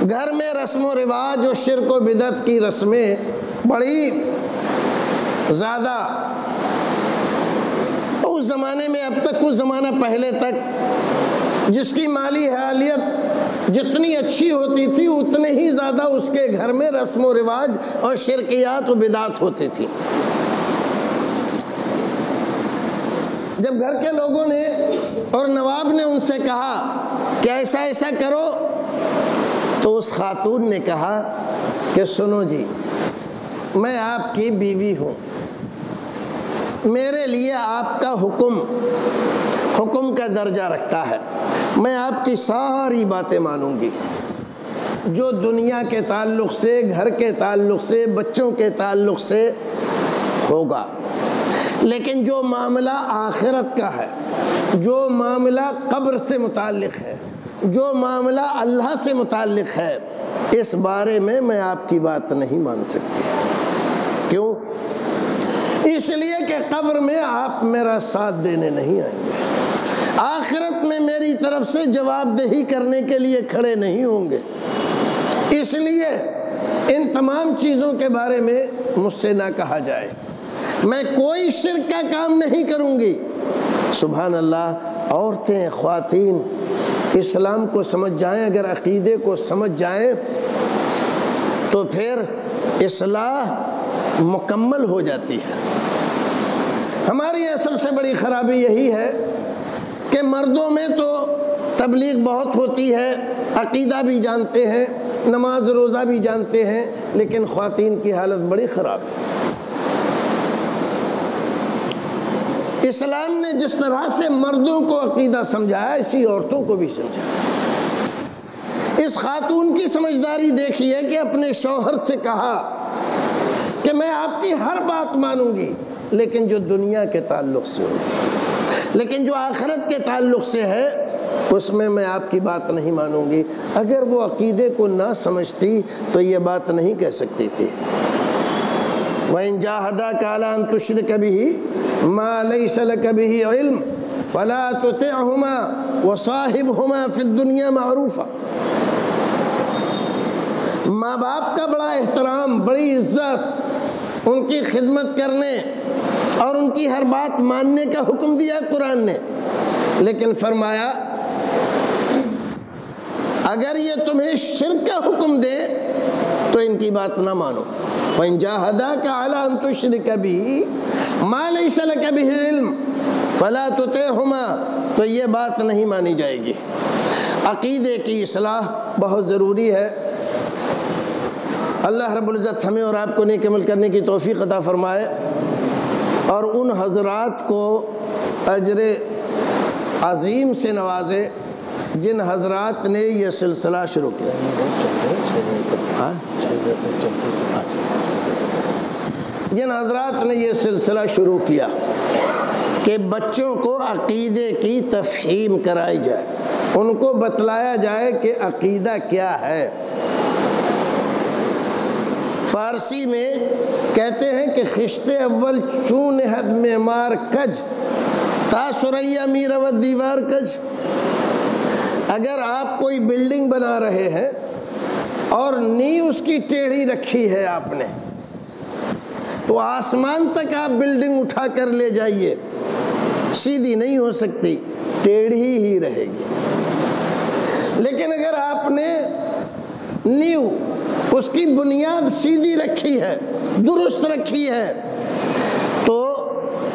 घर में रस्म रिवाज और शिरक बिदत की रस्में बड़ी ज़्यादा उस ज़माने में, अब तक कुछ ज़माना पहले तक, जिसकी माली हालियत जितनी अच्छी होती थी, उतने ही ज़्यादा उसके घर में रस्म व रिवाज और शिरकियात और बिदात होती थी। जब घर के लोगों ने और नवाब ने उनसे कहा कि ऐसा ऐसा करो तो उस खातून ने कहा कि सुनो जी, मैं आपकी बीवी हूँ। मेरे लिए आपका हुक्म हुक्म का दर्जा रखता है। मैं आपकी सारी बातें मानूँगी। जो दुनिया के ताल्लुक़ से, घर के ताल्लुक़ से, बच्चों के ताल्लुक़ से होगा। लेकिन जो मामला आखिरत का है, जो मामला कब्र से मुतक़ है, जो मामला अल्लाह से मुतक़ है, इस बारे में मैं आपकी बात नहीं मान सकती। क्यों? इसलिए कि कब्र में आप मेरा साथ देने नहीं आएँगे। आखिरत में मेरी तरफ़ से जवाबदेही करने के लिए खड़े नहीं होंगे। इसलिए इन तमाम चीज़ों के बारे में मुझसे ना कहा जाए। मैं कोई शिर का काम नहीं करूँगी। सुबह अल्लाह औरतें, ख़वातीन, इस्लाम को समझ जाएँ, अगर अकीदे को समझ जाएँ तो फिर इसलाह मुकम्मल हो जाती है। हमारे यहाँ सबसे बड़ी ख़राबी यही है कि मर्दों में तो तबलीग बहुत होती है, अकीदा भी जानते हैं, नमाज़ रोज़ा भी जानते हैं, लेकिन ख़वातीन की हालत बड़ी ख़राब है। इस्लाम ने जिस तरह से मर्दों को अकीदा समझाया, इसी औरतों को भी समझाया। इस खातून की समझदारी देखिए कि अपने शौहर से कहा कि मैं आपकी हर बात मानूँगी, लेकिन जो दुनिया के ताल्लुक से होगी, लेकिन जो आखिरत के ताल्लुक से है, उसमें मैं आपकी बात नहीं मानूँगी। अगर वो अकीदे को ना समझती तो ये बात नहीं कह सकती थी। वह जाहदा काला तुशर कभी मालसल कभी इल्म फला तुमा व साहिब हुमा फिर दुनिया मरूफ़ा माँ बाप का बड़ा एहतराम बड़ी इज़्ज़त उनकी खिदमत करने और उनकी हर बात मानने का हुक्म दिया कुरान ने लेकिन फरमाया अगर ये तुम्हें शिर का हुक्म दे तो इनकी बात ना मानो। पंजाहदा का आला तो शिर कभी माल कभी इल्म, फला तो हुमा तो ये बात नहीं मानी जाएगी। अकीदे की असलाह बहुत ज़रूरी है। अल्लाह रब्ज़त हमें और आपको नेक अमल करने की तोफ़ी अता फ़रमाए और उन हजरात को अजर अज़ीम से नवाजे जिन हजरात ने यह सिलसिला शुरू किया? जिन हजरात ने यह सिलसिला शुरू किया कि बच्चों को अकीदे की तफहीम कराई जाए। उनको बतलाया जाए कि अकीदा क्या है। फारसी में कहते हैं कि खिश्ते अव्वल चून हद में मार कज था सुरैया मीरवत दीवार कज। अगर आप कोई बिल्डिंग बना रहे हैं और नी उसकी टेढ़ी रखी है आपने तो आसमान तक आप बिल्डिंग उठा कर ले जाइए। सीधी नहीं हो सकती, टेढ़ी ही रहेगी। लेकिन अगर आपने नींव उसकी बुनियाद सीधी रखी है, दुरुस्त रखी है तो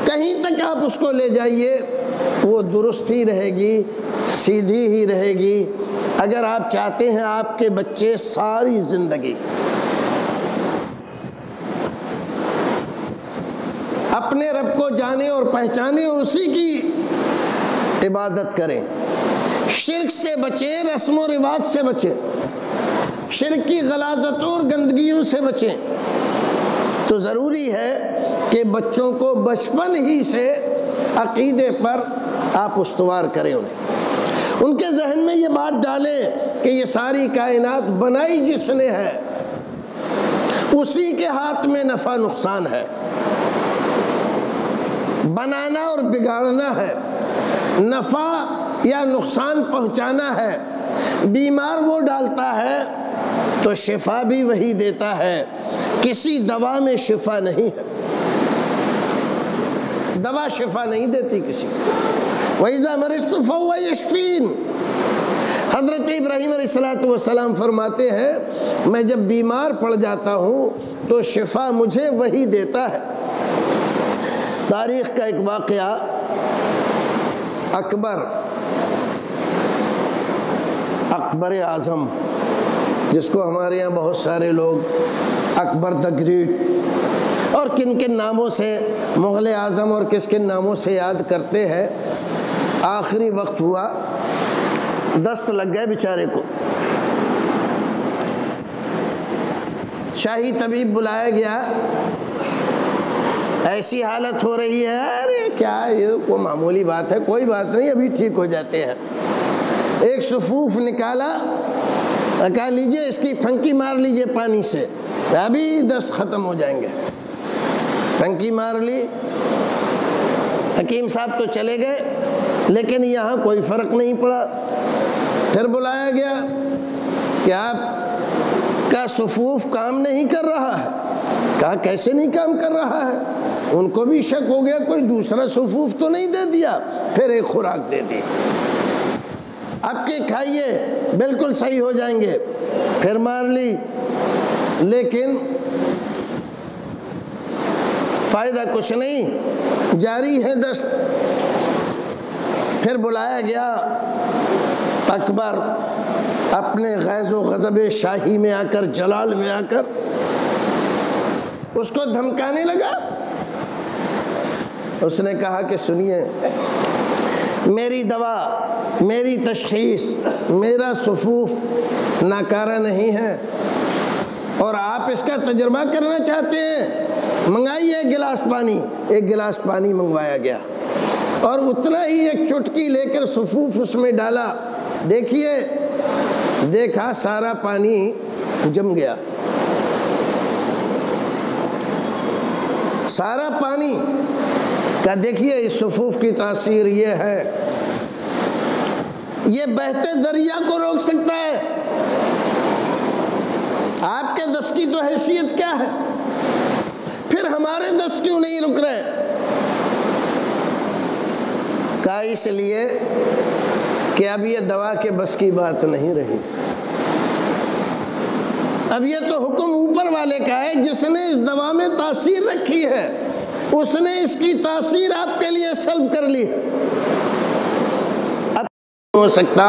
कहीं तक आप उसको ले जाइए। वो दुरुस्त ही रहेगी, सीधी ही रहेगी। अगर आप चाहते हैं आपके बच्चे सारी ज़िंदगी अपने रब को जाने और पहचाने और उसी की इबादत करें। शिरक से बचें, रस्म व रिवाज से बचें। शिरक की गलाजतों और गंदगियों से बचें। तो ज़रूरी है कि बच्चों को बचपन ही से अकीदे पर आप उस्तवार करें उन्हें। उनके जहन में ये बात डालें कि ये सारी कायनात बनाई जिसने है, उसी के हाथ में नफ़ा नुकसान है। बनाना और बिगाड़ना है, नफ़ा या नुकसान पहुंचाना है, बीमार वो डालता है तो शिफा भी वही देता है, किसी दवा में शिफा नहीं है। दवा शिफा नहीं देती किसी वहीज़ा मरिस्तफ़ीन हज़रत इब्राहिम सलाम फरमाते हैं, मैं जब बीमार पड़ जाता हूँ तो शिफा मुझे वही देता है। तारीख़ का एक वाक़ अकबर अकबर आज़म, जिसको हमारे यहाँ बहुत सारे लोग, अकबर द ग्रेट और किन किन नामों से मुग़ल आज़म और किस किन नामों से याद करते हैं? आखिरी वक्त हुआ। दस्त लग गए बेचारे को। शाही तबीब बुलाया गया। ऐसी हालत हो रही है। अरे क्या ये कोई मामूली बात है, कोई बात नहीं, अभी ठीक हो जाते हैं। एक सफूफ निकाला, कहा, लीजिए इसकी फंकी मार लीजिए पानी से, अभी दस्त ख़त्म हो जाएँगे। फंकी मार ली। हकीम साहब तो चले गए, लेकिन यहाँ कोई फ़र्क नहीं पड़ा। फिर बुलाया गया कि आप का सफूफ काम नहीं कर रहा है। कहा, कैसे नहीं काम कर रहा है? उनको भी शक हो गया, कोई दूसरा सफूफ तो नहीं दे दिया, फिर एक खुराक दे दी। आपके खाइए, बिल्कुल सही हो जाएँगे। फिर मार ली। लेकिन फ़ायदा कुछ नहीं। जारी है दस्त। फिर बुलाया गया अकबर अपने गैज़ गज़ब शाही में आकर, जलाल में आकर। उसको धमकाने लगा। उसने कहा कि सुनिए, मेरी दवा, मेरी तशखीस, मेरा सफूफ नाकारा नहीं है। और आप इसका तजर्बा करना चाहते हैं? मंगाइए एक गिलास पानी। एक गिलास पानी मंगवाया गया। और उतना ही एक चुटकी लेकर सफूफ उसमें डाला। देखिए, देखा सारा पानी जम गया। सारा पानी का देखिए, इस सफूफ की तासीर ये है। ये बहते दरिया को रोक सकता है। आपके दस की तो हैसियत क्या है? फिर हमारे दस क्यों नहीं रुक रहे? का इसलिए कि अब ये दवा के बस की बात नहीं रही। अब ये तो हुक्म ऊपर वाले का है, जिसने इस दवा में तासीर रखी है, उसने इसकी तासीर आपके लिए सल्ब कर ली है। अब हो सकता,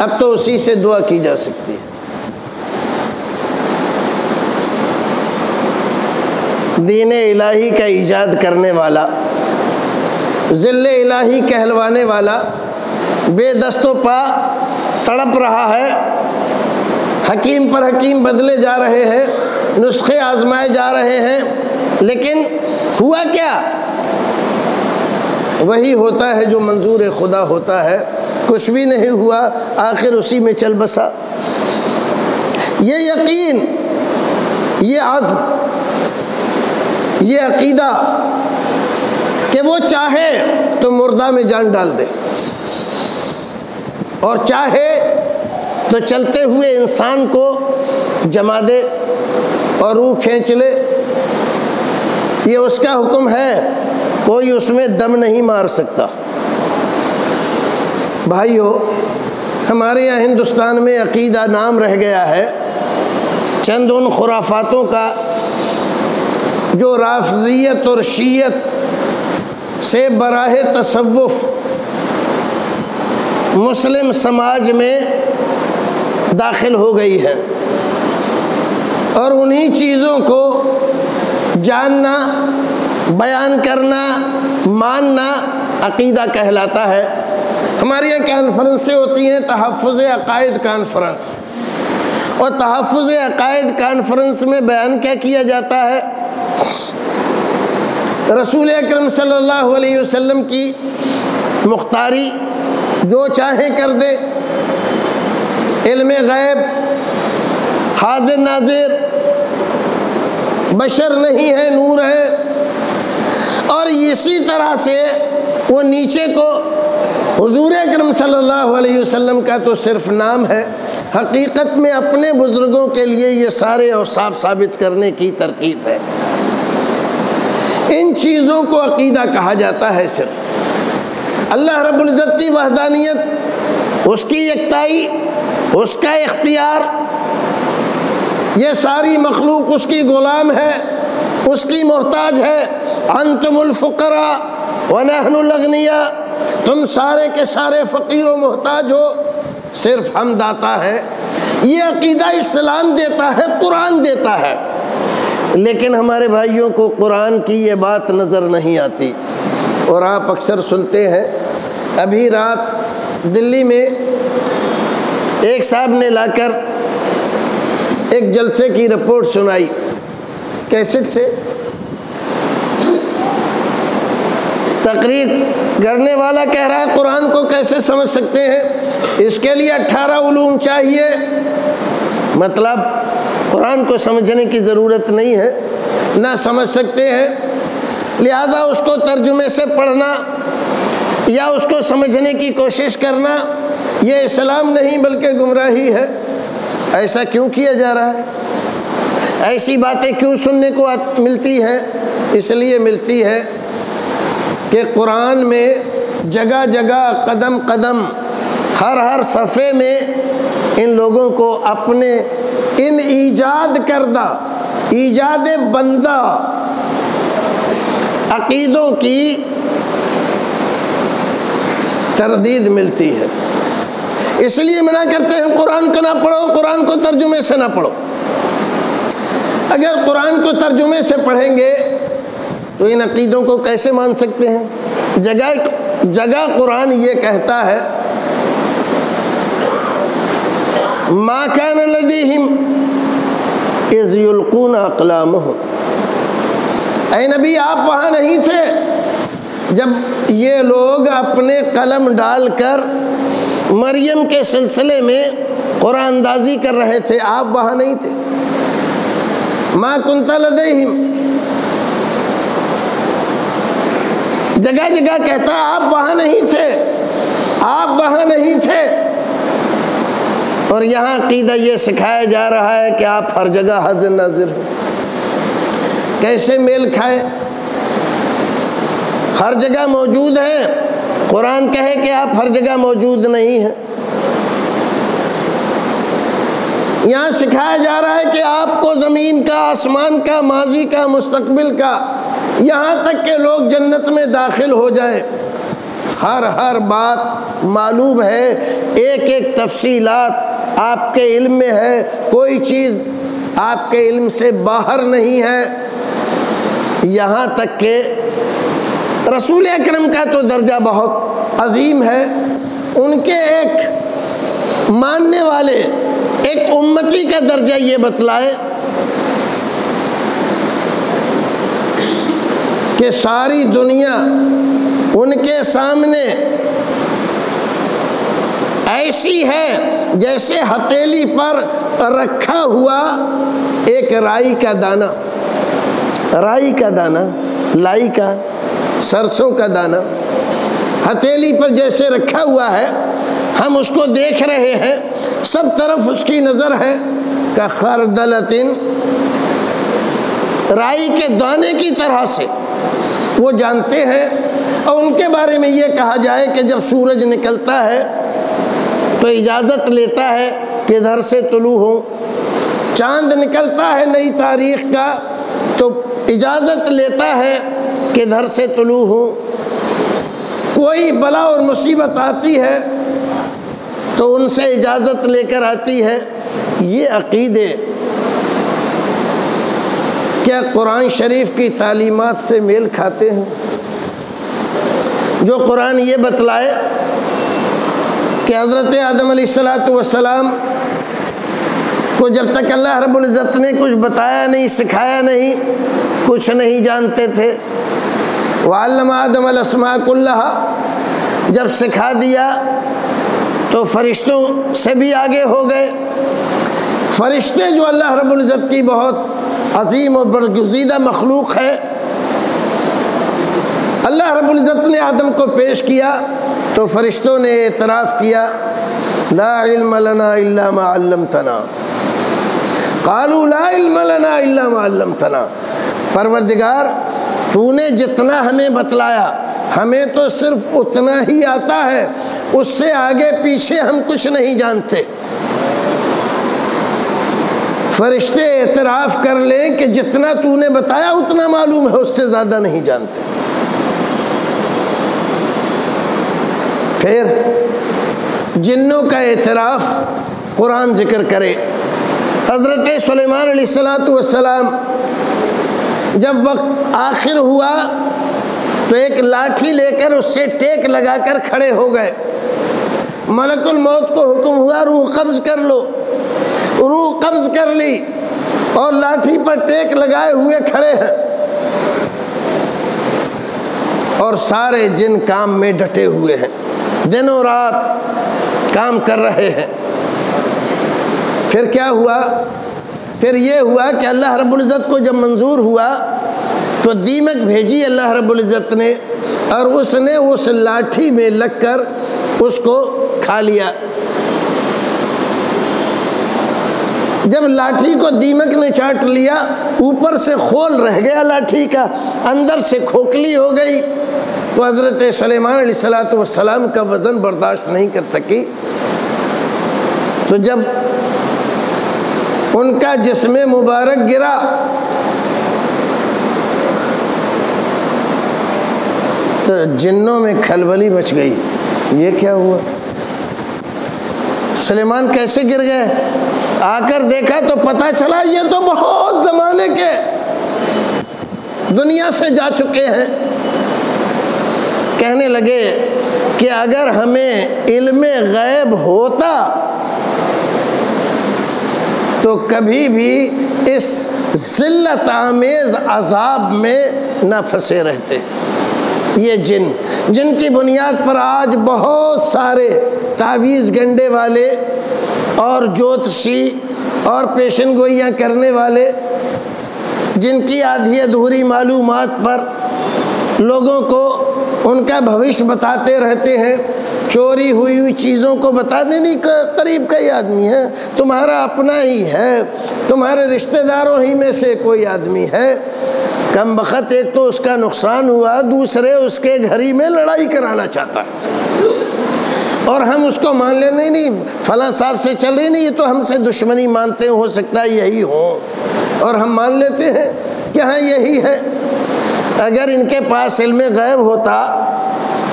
अब तो उसी से दुआ की जा सकती है। दीन इलाही का ईजाद करने वाला ज़िल इलाही कहलवाने वाला, बेदस्तों पा तड़प रहा है, हकीम पर हकीम बदले जा रहे हैं, नुस्खे आजमाए जा रहे हैं, लेकिन हुआ क्या? वही होता है जो मंजूर खुदा होता है, कुछ भी नहीं हुआ, आखिर उसी में चल बसा। ये यकीन, ये आज़म ये अकीदा कि वो चाहे तो मुर्दा में जान डाल दे। और चाहे तो चलते हुए इंसान को जमा दे और रूह खींच ले। ये उसका हुक्म है, कोई उसमें दम नहीं मार सकता। भाइयों, हमारे यहाँ हिंदुस्तान में अकीदा नाम रह गया है, चंद उन खुराफातों का जो राफजियत और शीयत से बराह तसव्वुफ मुस्लिम समाज में दाखिल हो गई है और उन्हीं चीज़ों को जानना, बयान करना, मानना अकीदा कहलाता है। हमारे यहाँ कॉन्फ्रेंसें होती हैं तहफ़ अकायद कॉन्फ्रेंस और तहफ़ अकायद कॉन्फ्रेंस में बयान क्या किया जाता है? रसूल अक्रम वसल्लम की मुख्तारी जो चाहे कर दे। इल्म गैब, हाजिर नाजिर, बशर नहीं है, नूर है। और इसी तरह से वो नीचे को हजूर अकरम सल्लल्लाहु अलैहि वसल्लम का तो सिर्फ़ नाम है। हकीकत में अपने बुज़ुर्गों के लिए ये सारे अवसाफ साबित करने की तरकीब है। इन चीज़ों को अकीदा कहा जाता है सिर्फ़। अल्लाह रब्ज़त की वहदानियत, उसकी एकताई उसका इख्तियार, ये सारी मखलूक उसकी ग़ुलाम है, उसकी मोहताज है। अनतुमफ़रा वनहनुलगनिया तुम सारे के सारे फ़कीर मोहताज हो, सिर्फ़ हम दाता है। ये अकीदा इस्लाम देता है, कुरान देता है। लेकिन हमारे भाइयों को कुरान की ये बात नज़र नहीं आती। और आप अक्सर सुनते हैं, अभी रात दिल्ली में एक साहब ने लाकर एक जलसे की रिपोर्ट सुनाई, कैसेट से। तकरीर करने वाला कह रहा है, कुरान को कैसे समझ सकते हैं? इसके लिए अट्ठारह उलूम चाहिए। मतलब कुरान को समझने की ज़रूरत नहीं है, ना समझ सकते हैं। लिहाजा उसको तर्जुमे से पढ़ना या उसको समझने की कोशिश करना, ये इस्लाम नहीं, बल्कि गुमराही है। ऐसा क्यों किया जा रहा है? ऐसी बातें क्यों सुनने को मिलती हैं? इसलिए मिलती है कि कुरान में जगह जगह, कदम कदम, हर हर सफ़े में इन लोगों को अपने इन ईजाद करदा, ईजाद बंदा अकीदों की तरदीद मिलती है। इसलिए मना करते हैं, कुरान को ना पढ़ो, कुरान को तर्जुमे से ना पढ़ो। अगर कुरान को तर्जुमे से पढ़ेंगे तो इन अकीदों को कैसे मान सकते हैं? जगह जगह कुरान ये कहता है माँ कैन लदीहिम इज़ुलकून अकलाम ए नबी, आप वहाँ नहीं थे। जब ये लोग अपने कलम डालकर मरियम के सिलसिले में कुरानदाजी कर रहे थे, आप वहाँ नहीं थे। माँ कुंता लदीहिम। जगह जगह कहता, आप वहाँ नहीं थे। आप वहाँ नहीं थे। और यहाँ कीदा ये सिखाया जा रहा है कि आप हर जगह हाजिर नाजिर कैसे मेल खाए? हर जगह मौजूद है। कुरान कहे कि आप हर जगह मौजूद नहीं हैं। यहाँ सिखाया जा रहा है कि आपको ज़मीन का, आसमान का, माजी का, मुस्तकबिल का, यहाँ तक के लोग जन्नत में दाखिल हो जाए। हर हर बात मालूम है। एक एक तफसीलात आपके इल्म में है, कोई चीज़ आपके इल्म से बाहर नहीं है। यहाँ तक के रसूल अकरम का तो दर्जा बहुत अजीम है। उनके एक मानने वाले, एक उम्मती का दर्जा ये बतलाए कि सारी दुनिया उनके सामने ऐसी है जैसे हथेली पर रखा हुआ एक राई का दाना, राई का दाना, लाई का, सरसों का दाना, हथेली पर जैसे रखा हुआ है, हम उसको देख रहे हैं, सब तरफ़ उसकी नज़र है, का खरदलतिन, राई के दाने की तरह से, वो जानते हैं, और उनके बारे में ये कहा जाए कि जब सूरज निकलता है तो इजाज़त लेता है कि इधर से तुलू हो। चाँद निकलता है नई तारीख का तो इजाज़त लेता है किधर से तुलू हूँ। कोई बला और मुसीबत आती है तो उनसे इजाज़त लेकर आती है। ये अकीदे क्या कुरान शरीफ की तालीमात से मेल खाते हैं? जो कुरान ये बतलाए कि हज़रत आदम सलाम को जब तक अल्लाह रब्ज़त ने कुछ बताया नहीं, सिखाया नहीं, कुछ नहीं जानते थे। वालम आदम असमाकुल्ला जब सिखा दिया तो फरिश्तों से भी आगे हो गए। फरिश्ते जो अल्लाह रब्ज़त की बहुत अजीम और बरगुजीदा मखलूक है अल्लाह रब्ज़त ने आदम को पेश किया तो फरिश्तों ने एतराफ़ किया, ला इल्म इल्ला कालू अल्लमतना। परवरदिगार, तूने जितना हमें बतलाया, हमें तो सिर्फ़ उतना ही आता है, उससे आगे पीछे हम कुछ नहीं जानते। फरिश्ते एतराफ़ कर लें कि जितना तूने बताया, उतना मालूम है, उससे ज़्यादा नहीं जानते। फिर जिन्नों का एतराफ़ कुरान ज़िक्र करे। हज़रत सलेमान सलाम जब वक्त आखिर हुआ तो एक लाठी लेकर उससे टेक लगाकर खड़े हो गए। मलकुल मौत को हुक्म हुआ, रूह कब्ज कर लो। रूह कब्ज कर ली और लाठी पर टेक लगाए हुए खड़े हैं। और सारे जिन काम में डटे हुए हैं। दिनों रात काम कर रहे हैं। फिर क्या हुआ? फिर ये हुआ कि अल्लाह रब्ज़त को जब मंजूर हुआ तो दीमक भेजी अल्लाह रब्ज़त ने और उसने उस लाठी में लगकर उसको खा लिया। जब लाठी को दीमक ने चाट लिया, ऊपर से खोल रह गया लाठी का, अंदर से खोखली हो गई। तो हज़रत सलेमान सलाम का वज़न बर्दाश्त नहीं कर सकी। तो जब उनका जिसम मुबारक गिरा तो जिन्नों में खलबली मच गई। ये क्या हुआ? सलेमान कैसे गिर गए? आकर देखा तो पता चला ये तो बहुत ज़माने के दुनिया से जा चुके हैं। कहने लगे कि अगर हमें इल्म गैब होता तो कभी भी इस ज़िल्लत आमेज़ अजाब में न फंसे रहते। ये जिन, जिनकी बुनियाद पर आज बहुत सारे तावीज़ गंडे वाले और ज्योतिषी और पेशन गोइयाँ करने वाले, जिनकी आधी अधूरी मालूम पर लोगों को उनका भविष्य बताते रहते हैं। चोरी हुई हुई चीज़ों को बता का, करीब का ही आदमी है। तुम्हारा अपना ही है। तुम्हारे रिश्तेदारों ही में से कोई आदमी है। कम वक़्त एक तो उसका नुकसान हुआ, दूसरे उसके घर ही में लड़ाई कराना चाहता है। और हम उसको मान ले, नहीं नहीं, फला साहब से चल रही, नहीं, ये तो हमसे दुश्मनी मानते हो सकता है यही हो। और हम मान लेते हैं कि हाँ यही है। अगर इनके पास इल्म गैब होता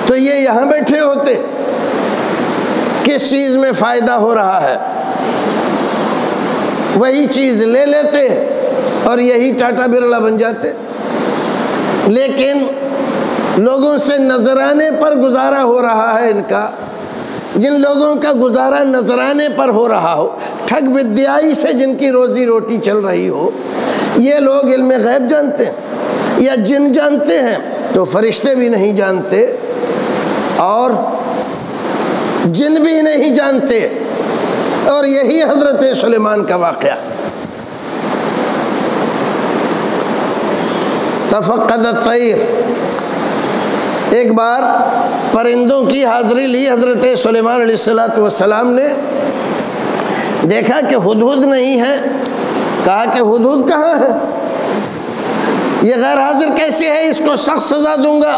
तो ये यहाँ बैठे होते। किस चीज़ में फ़ायदा हो रहा है? वही चीज़ ले लेते और यही टाटा बिरला बन जाते। लेकिन लोगों से नजराने पर गुजारा हो रहा है इनका। जिन लोगों का गुजारा नजराने पर हो रहा हो, ठग विद्याई से जिनकी रोजी रोटी चल रही हो, ये लोग इल्म गैब जानते हैं। या जिन जानते हैं तो फरिश्ते भी नहीं जानते और जिन भी नहीं जानते, और यही हज़रत सलेमान का वाक़ तफ़द एक बार परिंदों की हाज़िरी ली हज़रत सलेमान सलाम ने। देखा कि हदूद नहीं है, कहा कि हदूद कहाँ है? ये गैर हाजिर कैसे है? इसको सख्त सज़ा दूँगा।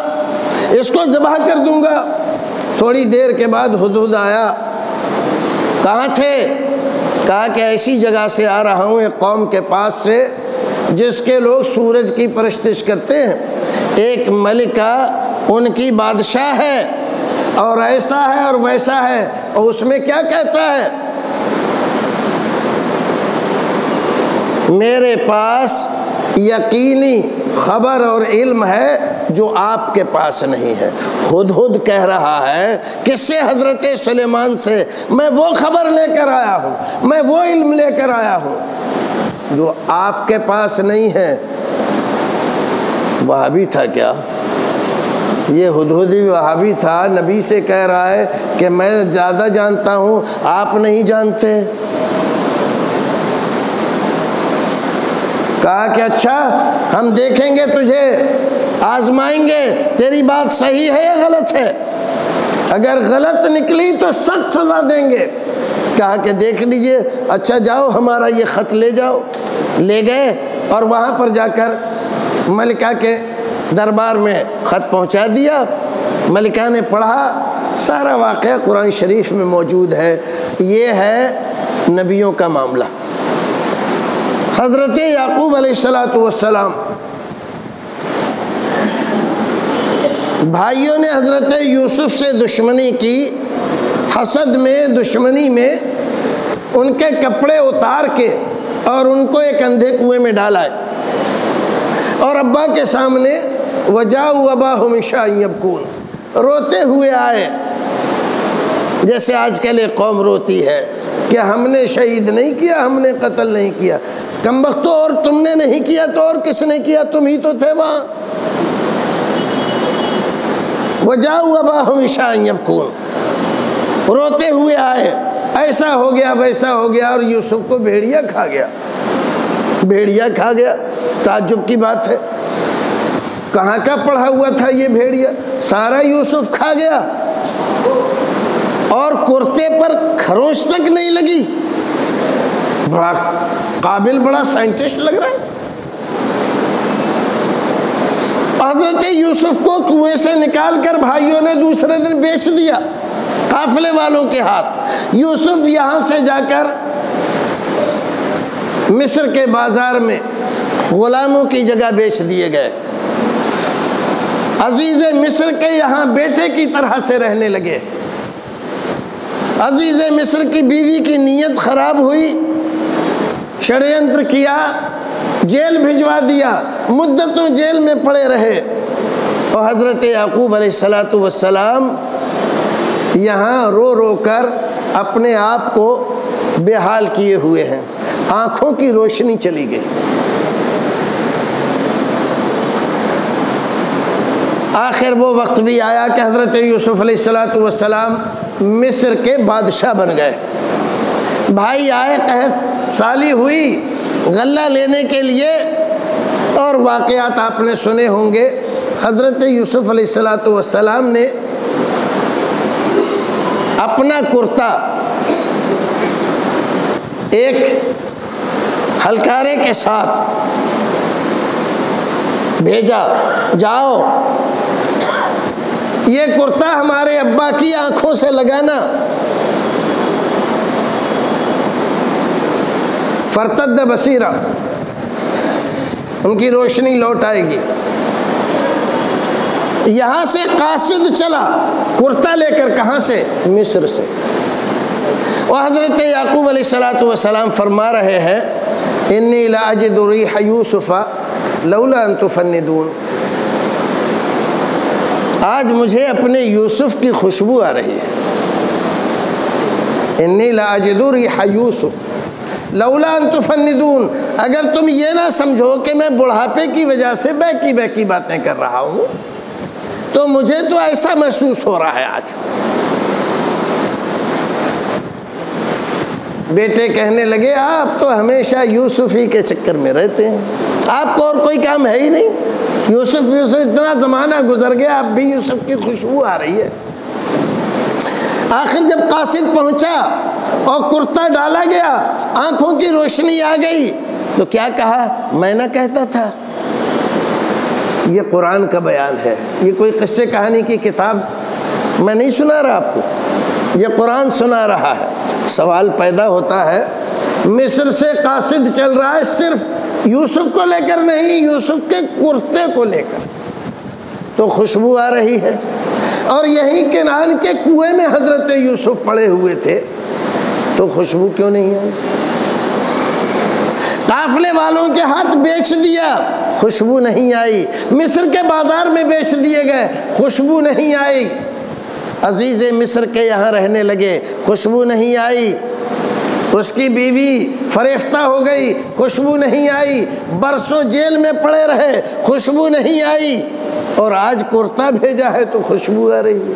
इसको जबह कर दूँगा। थोड़ी देर के बाद हदूद आया। कहाँ थे? कहा कि ऐसी जगह से आ रहा हूँ, एक कौम के पास से, जिसके लोग सूरज की परस्तिश करते हैं। एक मलिका उनकी बादशाह है, और ऐसा है और वैसा है, और उसमें क्या कहता है? मेरे पास यकीनी खबर और इल्म है जो आपके पास नहीं है। खुद खुद कह रहा है किससे? हज़रत सलेमान से। मैं वो खबर लेकर आया हूँ, मैं वो इल्म लेकर आया हूँ जो आपके पास नहीं है। वह भी था क्या? ये हदहदी वहाबी था। नबी से कह रहा है कि मैं ज़्यादा जानता हूँ, आप नहीं जानते। कहा कि अच्छा हम देखेंगे तुझे, आजमाएँगे, तेरी बात सही है या गलत है? अगर गलत निकली तो सख्त सजा देंगे। कहा कि देख लीजिए अच्छा जाओ, हमारा ये ख़त ले जाओ। ले गए और वहाँ पर जाकर मलिका के दरबार में ख़त पहुँचा दिया। मलिका ने पढ़ा, सारा वाक़ कुरान शरीफ में मौजूद है। ये है नबियों का मामला। हज़रत याकूब सलाम भाइयों ने हज़रत यूसुफ से दुश्मनी की, हसद में, दुश्मनी में उनके कपड़े उतार के और उनको एक अंधे कुएँ में डाला है। और अब्बा के सामने, वजाऊ अबा हमेशा रोते हुए आए। जैसे आजकल एक कौम रोती है। कि हमने शहीद नहीं किया, हमने कत्ल नहीं किया? कम वक्त तो और तुमने नहीं किया तो और किसने किया? तुम ही तो थे वहाँ। वजाऊ अबा हमेशा यबकून। रोते हुए आए, ऐसा हो गया, वैसा हो गया, और यूसुफ को भेड़िया खा गया। भेड़िया खा गया ताजुब की बात है। कहाँ का पढ़ा हुआ था ये भेड़िया? सारा यूसुफ खा गया। और कुर्ते पर खरोश तक नहीं लगी। बड़ा काबिल, बड़ा साइंटिस्ट लग रहा है। हज़रत यूसुफ को कुएँ से निकाल कर भाइयों ने दूसरे दिन बेच दिया, काफले वालों के हाथ। यूसुफ यहाँ से जाकर मिस्र के बाज़ार में गुलामों की जगह बेच दिए गए। अज़ीज़ मिस्र के यहाँ बेटे की तरह से रहने लगे। अज़ीज़ मिस्र की बीवी की नीयत खराब हुई। षडयंत्र किया, जेल भिजवा दिया, मुद्दतों जेल में पड़े रहे। और हज़रत याकूब सलाम यहाँ रो रो कर अपने आप को बेहाल किए हुए हैं। आँखों की रोशनी चली गई। आखिर वो वक्त भी आया कि हज़रत यूसुफ़ सलाम मिस्र के बादशाह बन गए। भाई आए, कह, साली हुई, गल्ला लेने के लिए, और वाक़ात आपने सुने होंगे, हज़रत यूसुफ़ सलाम ने अपना कुर्ता, एक हलकारे के साथ भेजा, जाओ ये कुर्ता हमारे अब्बा की आँखों से लगाना। फरतद बसीरा। उनकी रोशनी लौट आएगी। यहाँ से कासिद चला, कुर्ता लेकर कहाँ से? मिस्र से। और हज़रत याकूब सलाम फरमा रहे हैं, इन्नी लाजदुरी यूसुफ़ा, लौला तफ़नदून आज मुझे अपने यूसुफ की खुशबू आ रही है। इन्नी लाजदुर यूसुफ। लौला तफ़नदून अगर तुम ये ना समझो कि मैं बुढ़ापे की वजह से बैकी बैकी बातें कर रहा हूँ तो मुझे तो ऐसा महसूस हो रहा है आज। बेटे कहने लगे, आप तो हमेशा यूसुफी के चक्कर में रहते हैं। आपको और कोई काम है ही नहीं। यूसुफ यूसुफ, इतना ज़माना गुजर गया, अब भी यूसुफ की खुशबू आ रही है। आखिर जब कासिद पहुँचा और कुर्ता डाला गया, आँखों की रोशनी आ गई तो क्या कहा? मैं ना कहता था। ये कुरान का बयान है। ये कोई किस्से कहानी की किताब मैं नहीं सुना रहा आपको। ये कुरान सुना रहा है। सवाल पैदा होता है, मिस्र से कासिद चल रहा है सिर्फ़ यूसुफ को लेकर नहीं, यूसुफ के कुर्ते को लेकर। तो खुशबू आ रही है। और यहीं किनान के कुएँ में हज़रत यूसुफ पड़े हुए थे। तो खुशबू क्यों नहीं आई? काफले वालों के हाथ बेच दिया, खुशबू नहीं आई। मिस्र के बाज़ार में बेच दिए गए, खुशबू नहीं आई। अज़ीज़ मिस्र के यहाँ रहने लगे, खुशबू नहीं आई। उसकी बीवी फरेफ्ता हो गई, खुशबू नहीं आई, बरसों जेल में पड़े रहे, खुशबू नहीं आई। और आज कुर्ता भेजा है तो खुशबू आ रही है।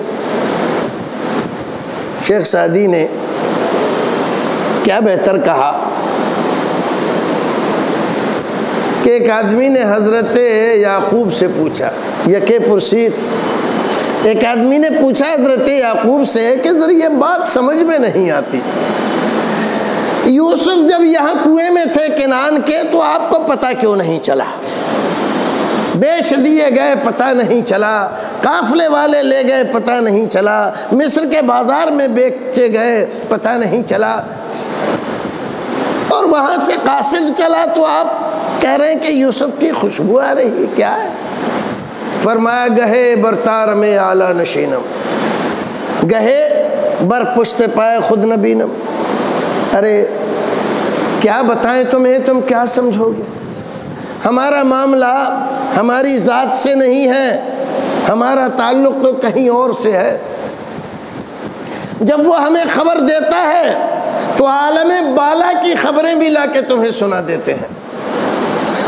शेख सादी ने क्या बेहतर कहा कि एक आदमी ने हज़रत याकूब से पूछा, यके पुरसीद एक आदमी ने पूछा हज़रत याकूब से कि ज़रिए बात समझ में नहीं आती। यूसुफ जब यहाँ कुएँ में थे किनान के तो आपको पता क्यों नहीं चला? बेच दिए गए, पता नहीं चला। काफले वाले ले गए, पता नहीं चला। मिस्र के बाज़ार में बेचे गए, पता नहीं चला। और वहाँ से कासिद चला तो आप कह रहे हैं कि यूसुफ की खुशबू आ रही है, क्या है? फरमाया, गहे बरतार में आला नशीनम। गहे बर पुश्त पाए खुद नबीनम। अरे, क्या बताएँ तुम्हें? तुम क्या समझोगे? हमारा मामला हमारी ज़ात से नहीं है, हमारा ताल्लुक़ तो कहीं और से है। जब वो हमें खबर देता है तो आलम बाला की खबरें भी ला के तुम्हें सुना देते हैं।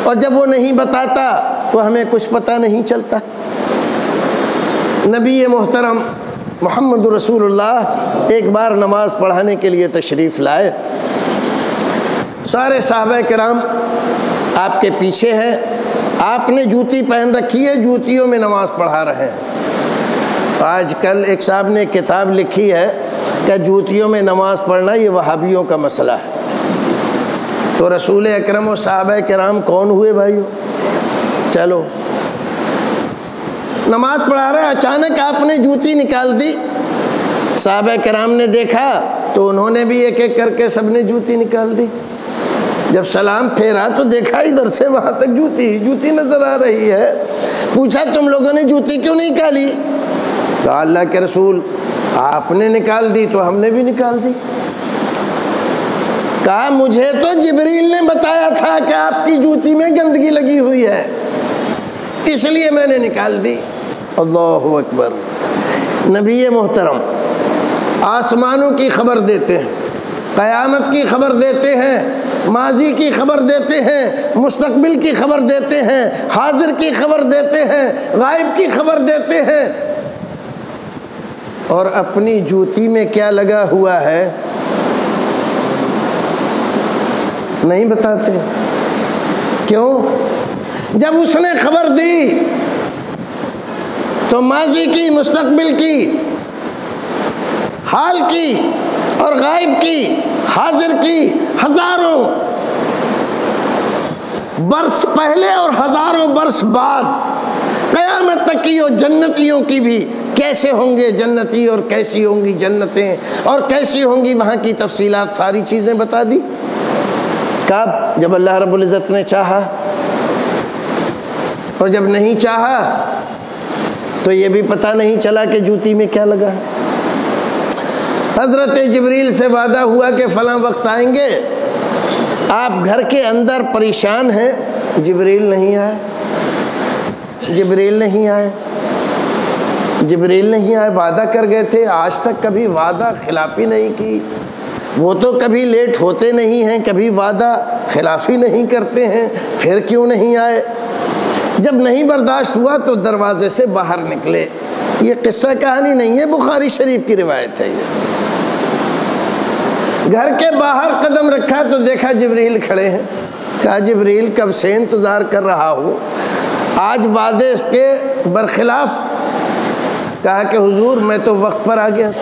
और जब वो नहीं बताता तो हमें कुछ पता नहीं चलता। नबी मोहतरम मोहम्मद रसूलुल्लाह एक बार नमाज़ पढ़ाने के लिए तशरीफ़ लाए। सारे साहब कराम आपके पीछे हैं। आपने जूती पहन रखी है, जूतियों में नमाज़ पढ़ा रहे हैं। आजकल एक साहब ने किताब लिखी है कि जूतियों में नमाज़ पढ़ना ये वहाबियों का मसला है। तो रसूल अक्रम और साहब कराम कौन हुए भाइयों? चलो नमाज़ पढ़ा रहे अचानक आपने जूती निकाल दी। साहब कराम ने देखा तो उन्होंने भी एक एक करके सबने जूती निकाल दी। जब सलाम फेरा तो देखा इधर से वहाँ तक जूती ही जूती नज़र आ रही है। पूछा, तुम लोगों ने जूती क्यों नहीं निकाली? तो अल्लाह के रसूल, आपने निकाल दी तो हमने भी निकाल दी। कहा, मुझे तो जबरील ने बताया था कि आपकी जूती में गंदगी लगी हुई है, इसलिए मैंने निकाल दी। अल्लाह अकबर। नबी मोहतरम, आसमानों की खबर देते हैं, क़यामत की खबर देते हैं, माजी की खबर देते हैं, मुस्तकबिल की खबर देते हैं, हाजिर की खबर देते हैं, गायब की खबर देते हैं। और अपनी जूती में क्या लगा हुआ है? नहीं बताते। क्यों? जब उसने खबर दी तो माजी की मुस्तबिल की, हाल की और गायब की, हाजिर की हज़ारों बरस पहले और हज़ारों बरस बाद। कयामत तक की और जन्नतियों की भी कैसे होंगे जन्नती और कैसी होंगी जन्नतें? और कैसी होंगी वहाँ की तफसीलात? सारी चीज़ें बता दी। कब? जब अल्लाह रब्बुल इज़्ज़त ने चाहा। और जब नहीं चाहा तो ये भी पता नहीं चला कि जूती में क्या लगा। हज़रत जबरील से वादा हुआ कि फ़लाँ वक्त आएँगे। आप घर के अंदर परेशान हैं, जबरील नहीं आए। जबरील नहीं आए। जबरील नहीं आए, वादा कर गए थे। आज तक कभी वादा खिलाफी नहीं की। वो तो कभी लेट होते नहीं हैं, कभी वादा खिलाफी नहीं करते हैं, फिर क्यों नहीं आए? जब नहीं बर्दाश्त हुआ तो दरवाजे से बाहर निकले। ये किस्सा कहानी नहीं है, बुखारी शरीफ की रिवायत है ये। घर के बाहर कदम रखा तो देखा जबरील खड़े हैं। कहा, जबरील, कब से इंतज़ार कर रहा हूँ? आज वादे के बरखिलाफ। कहा कि, हुजूर, मैं तो वक्त पर आ गया।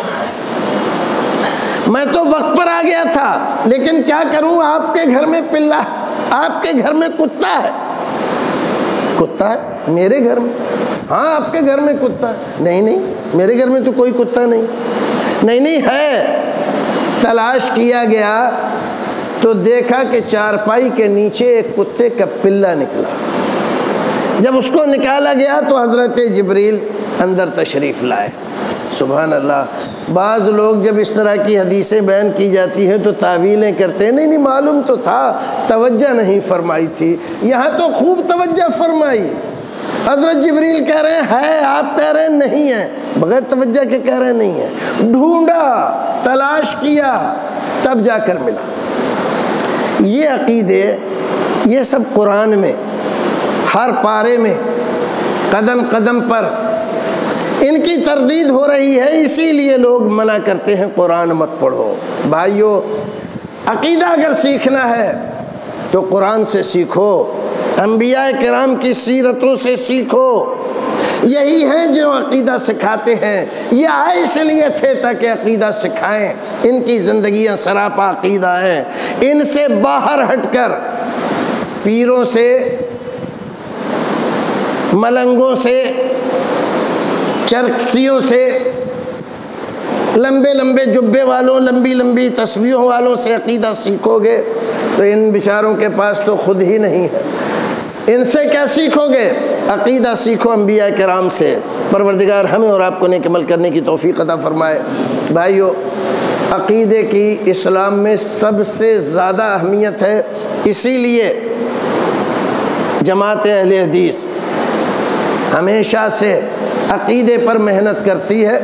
मैं तो वक्त पर आ गया था, लेकिन क्या करूँ? आपके घर में पिल्ला, आपके घर में कुत्ता है। कुत्ता है? मेरे घर में। हाँ आपके घर में कुत्ता है। नहीं नहीं, मेरे घर में तो कोई कुत्ता नहीं। नहीं नहीं, है। तलाश किया गया तो देखा कि चारपाई के नीचे एक कुत्ते का पिल्ला निकला। जब उसको निकाला गया तो हज़रत जबरील अंदर तशरीफ़ लाए। सुबह अल्लाह बाज़ लोग जब इस तरह की हदीसें बयान की जाती हैं तो तावीलें करते हैं। नहीं नहीं, मालूम तो था, तवज्जो नहीं फरमाई थी। यहाँ तो खूब तवज्जो फरमाई। हज़रत जबरील कह रहे हैं, है, आप कह रहे हैं, नहीं है। बगैर तवज्जो के कह रहे हैं, नहीं है। ढूंढा, तलाश किया, तब जाकर मिला। ये अकीदे, ये सब कुरान में, हर पारे में कदम कदम पर इनकी तरदीद हो रही है, इसीलिए लोग मना करते हैं, कुरान मत पढ़ो। भाइयों, अकीदा अगर सीखना है तो कुरान से सीखो अम्बिया कराम की सीरतों से सीखो। यही हैं जो अकीदा सिखाते हैं। ये आए इसलिए थे ताकि अकीदा सिखाएँ। इनकी ज़िंदगियाँ सरापा अकीदा हैं। इनसे बाहर हटकर पीरों से, मलंगों से चरखसियों से, लंबे लंबे जुब्बे वालों, लंबी लंबी तस्वीरों वालों से अकीदा सीखोगे तो इन बेचारों के पास तो खुद ही नहीं है। इनसे क्या सीखोगे? अकीदा सीखो अम्बिया कराम से। परवरदिगार, हमें और आपको नेक अमल करने की तोफ़ी अदा फरमाए। भाइयों, अकीदे की इस्लाम में सबसे ज़्यादा अहमियत है, इसीलिए जमात अहल हदीस हमेशा से अकीदे पर मेहनत करती है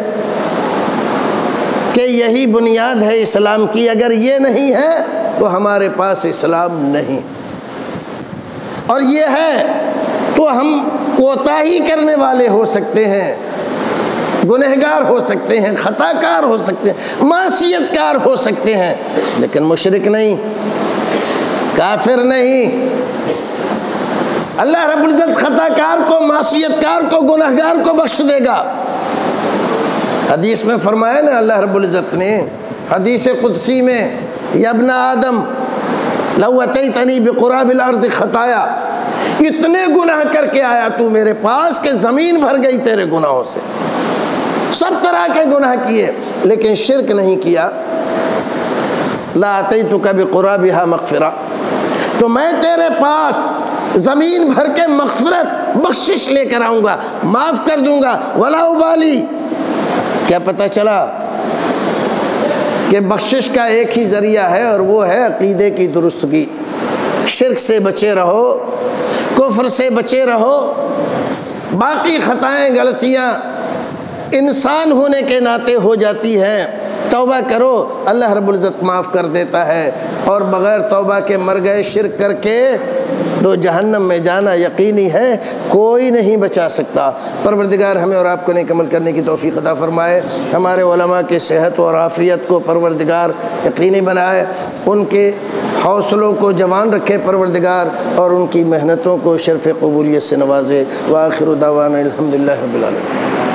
कि यही बुनियाद है इस्लाम की। अगर ये नहीं है तो हमारे पास इस्लाम नहीं। और ये है तो हम कोताही करने वाले हो सकते हैं, गुनहगार हो सकते हैं, ख़ताकार हो सकते हैं मासीतकार हो सकते हैं, लेकिन मुशरक नहीं, काफिर नहीं। अल्लाह रबुल्ज़त ख़ताकार को मासीतकार को, गुनहगार को बख्श देगा। हदीस में फरमाया ना अल्लाह रबुल्ज़त ने, हदीस कुदसी में यबना आदम लवतई तनी बेकुराबिल अर्द खताया, इतने गुनाह करके आया तू मेरे पास के ज़मीन भर गई तेरे गुनाहों से। सब तरह के गुनाह किए, लेकिन शिरक नहीं किया। लाते तो कभी कुराबिहा मकफरा तो मैं तेरे पास ज़मीन भर के मगफरत, बख्शिश लेकर आऊँगा, माफ़ कर दूँगा। वला उबाली। क्या पता चला कि बख्शिश का एक ही ज़रिया है और वो है अकीदे की दुरुस्तगी। शिरक से बचे रहो, कुफ्र से बचे रहो। बाकी ख़ताएँ, गलतियाँ इंसान होने के नाते हो जाती हैं। तौबा करो, अल्लाह रबुल्ज़त माफ़ कर देता है। और बग़ैर तौबा के मर गए शिरक करके तो जहन्नम में जाना यकीनी है, कोई नहीं बचा सकता। परवरदिगार हमें और आपको नहीं कमल करने की तोफ़ी अदा फ़रमाए। हमारे वलमा के सेहत और आफ़ियत को परवरदिगार यकीनी बनाए। उनके हौसलों को जवान रखे परवरदिगार और उनकी मेहनतों को शरफ़ कबूलियत से नवाजे। व वाखिर दावान अलहमदिल्ला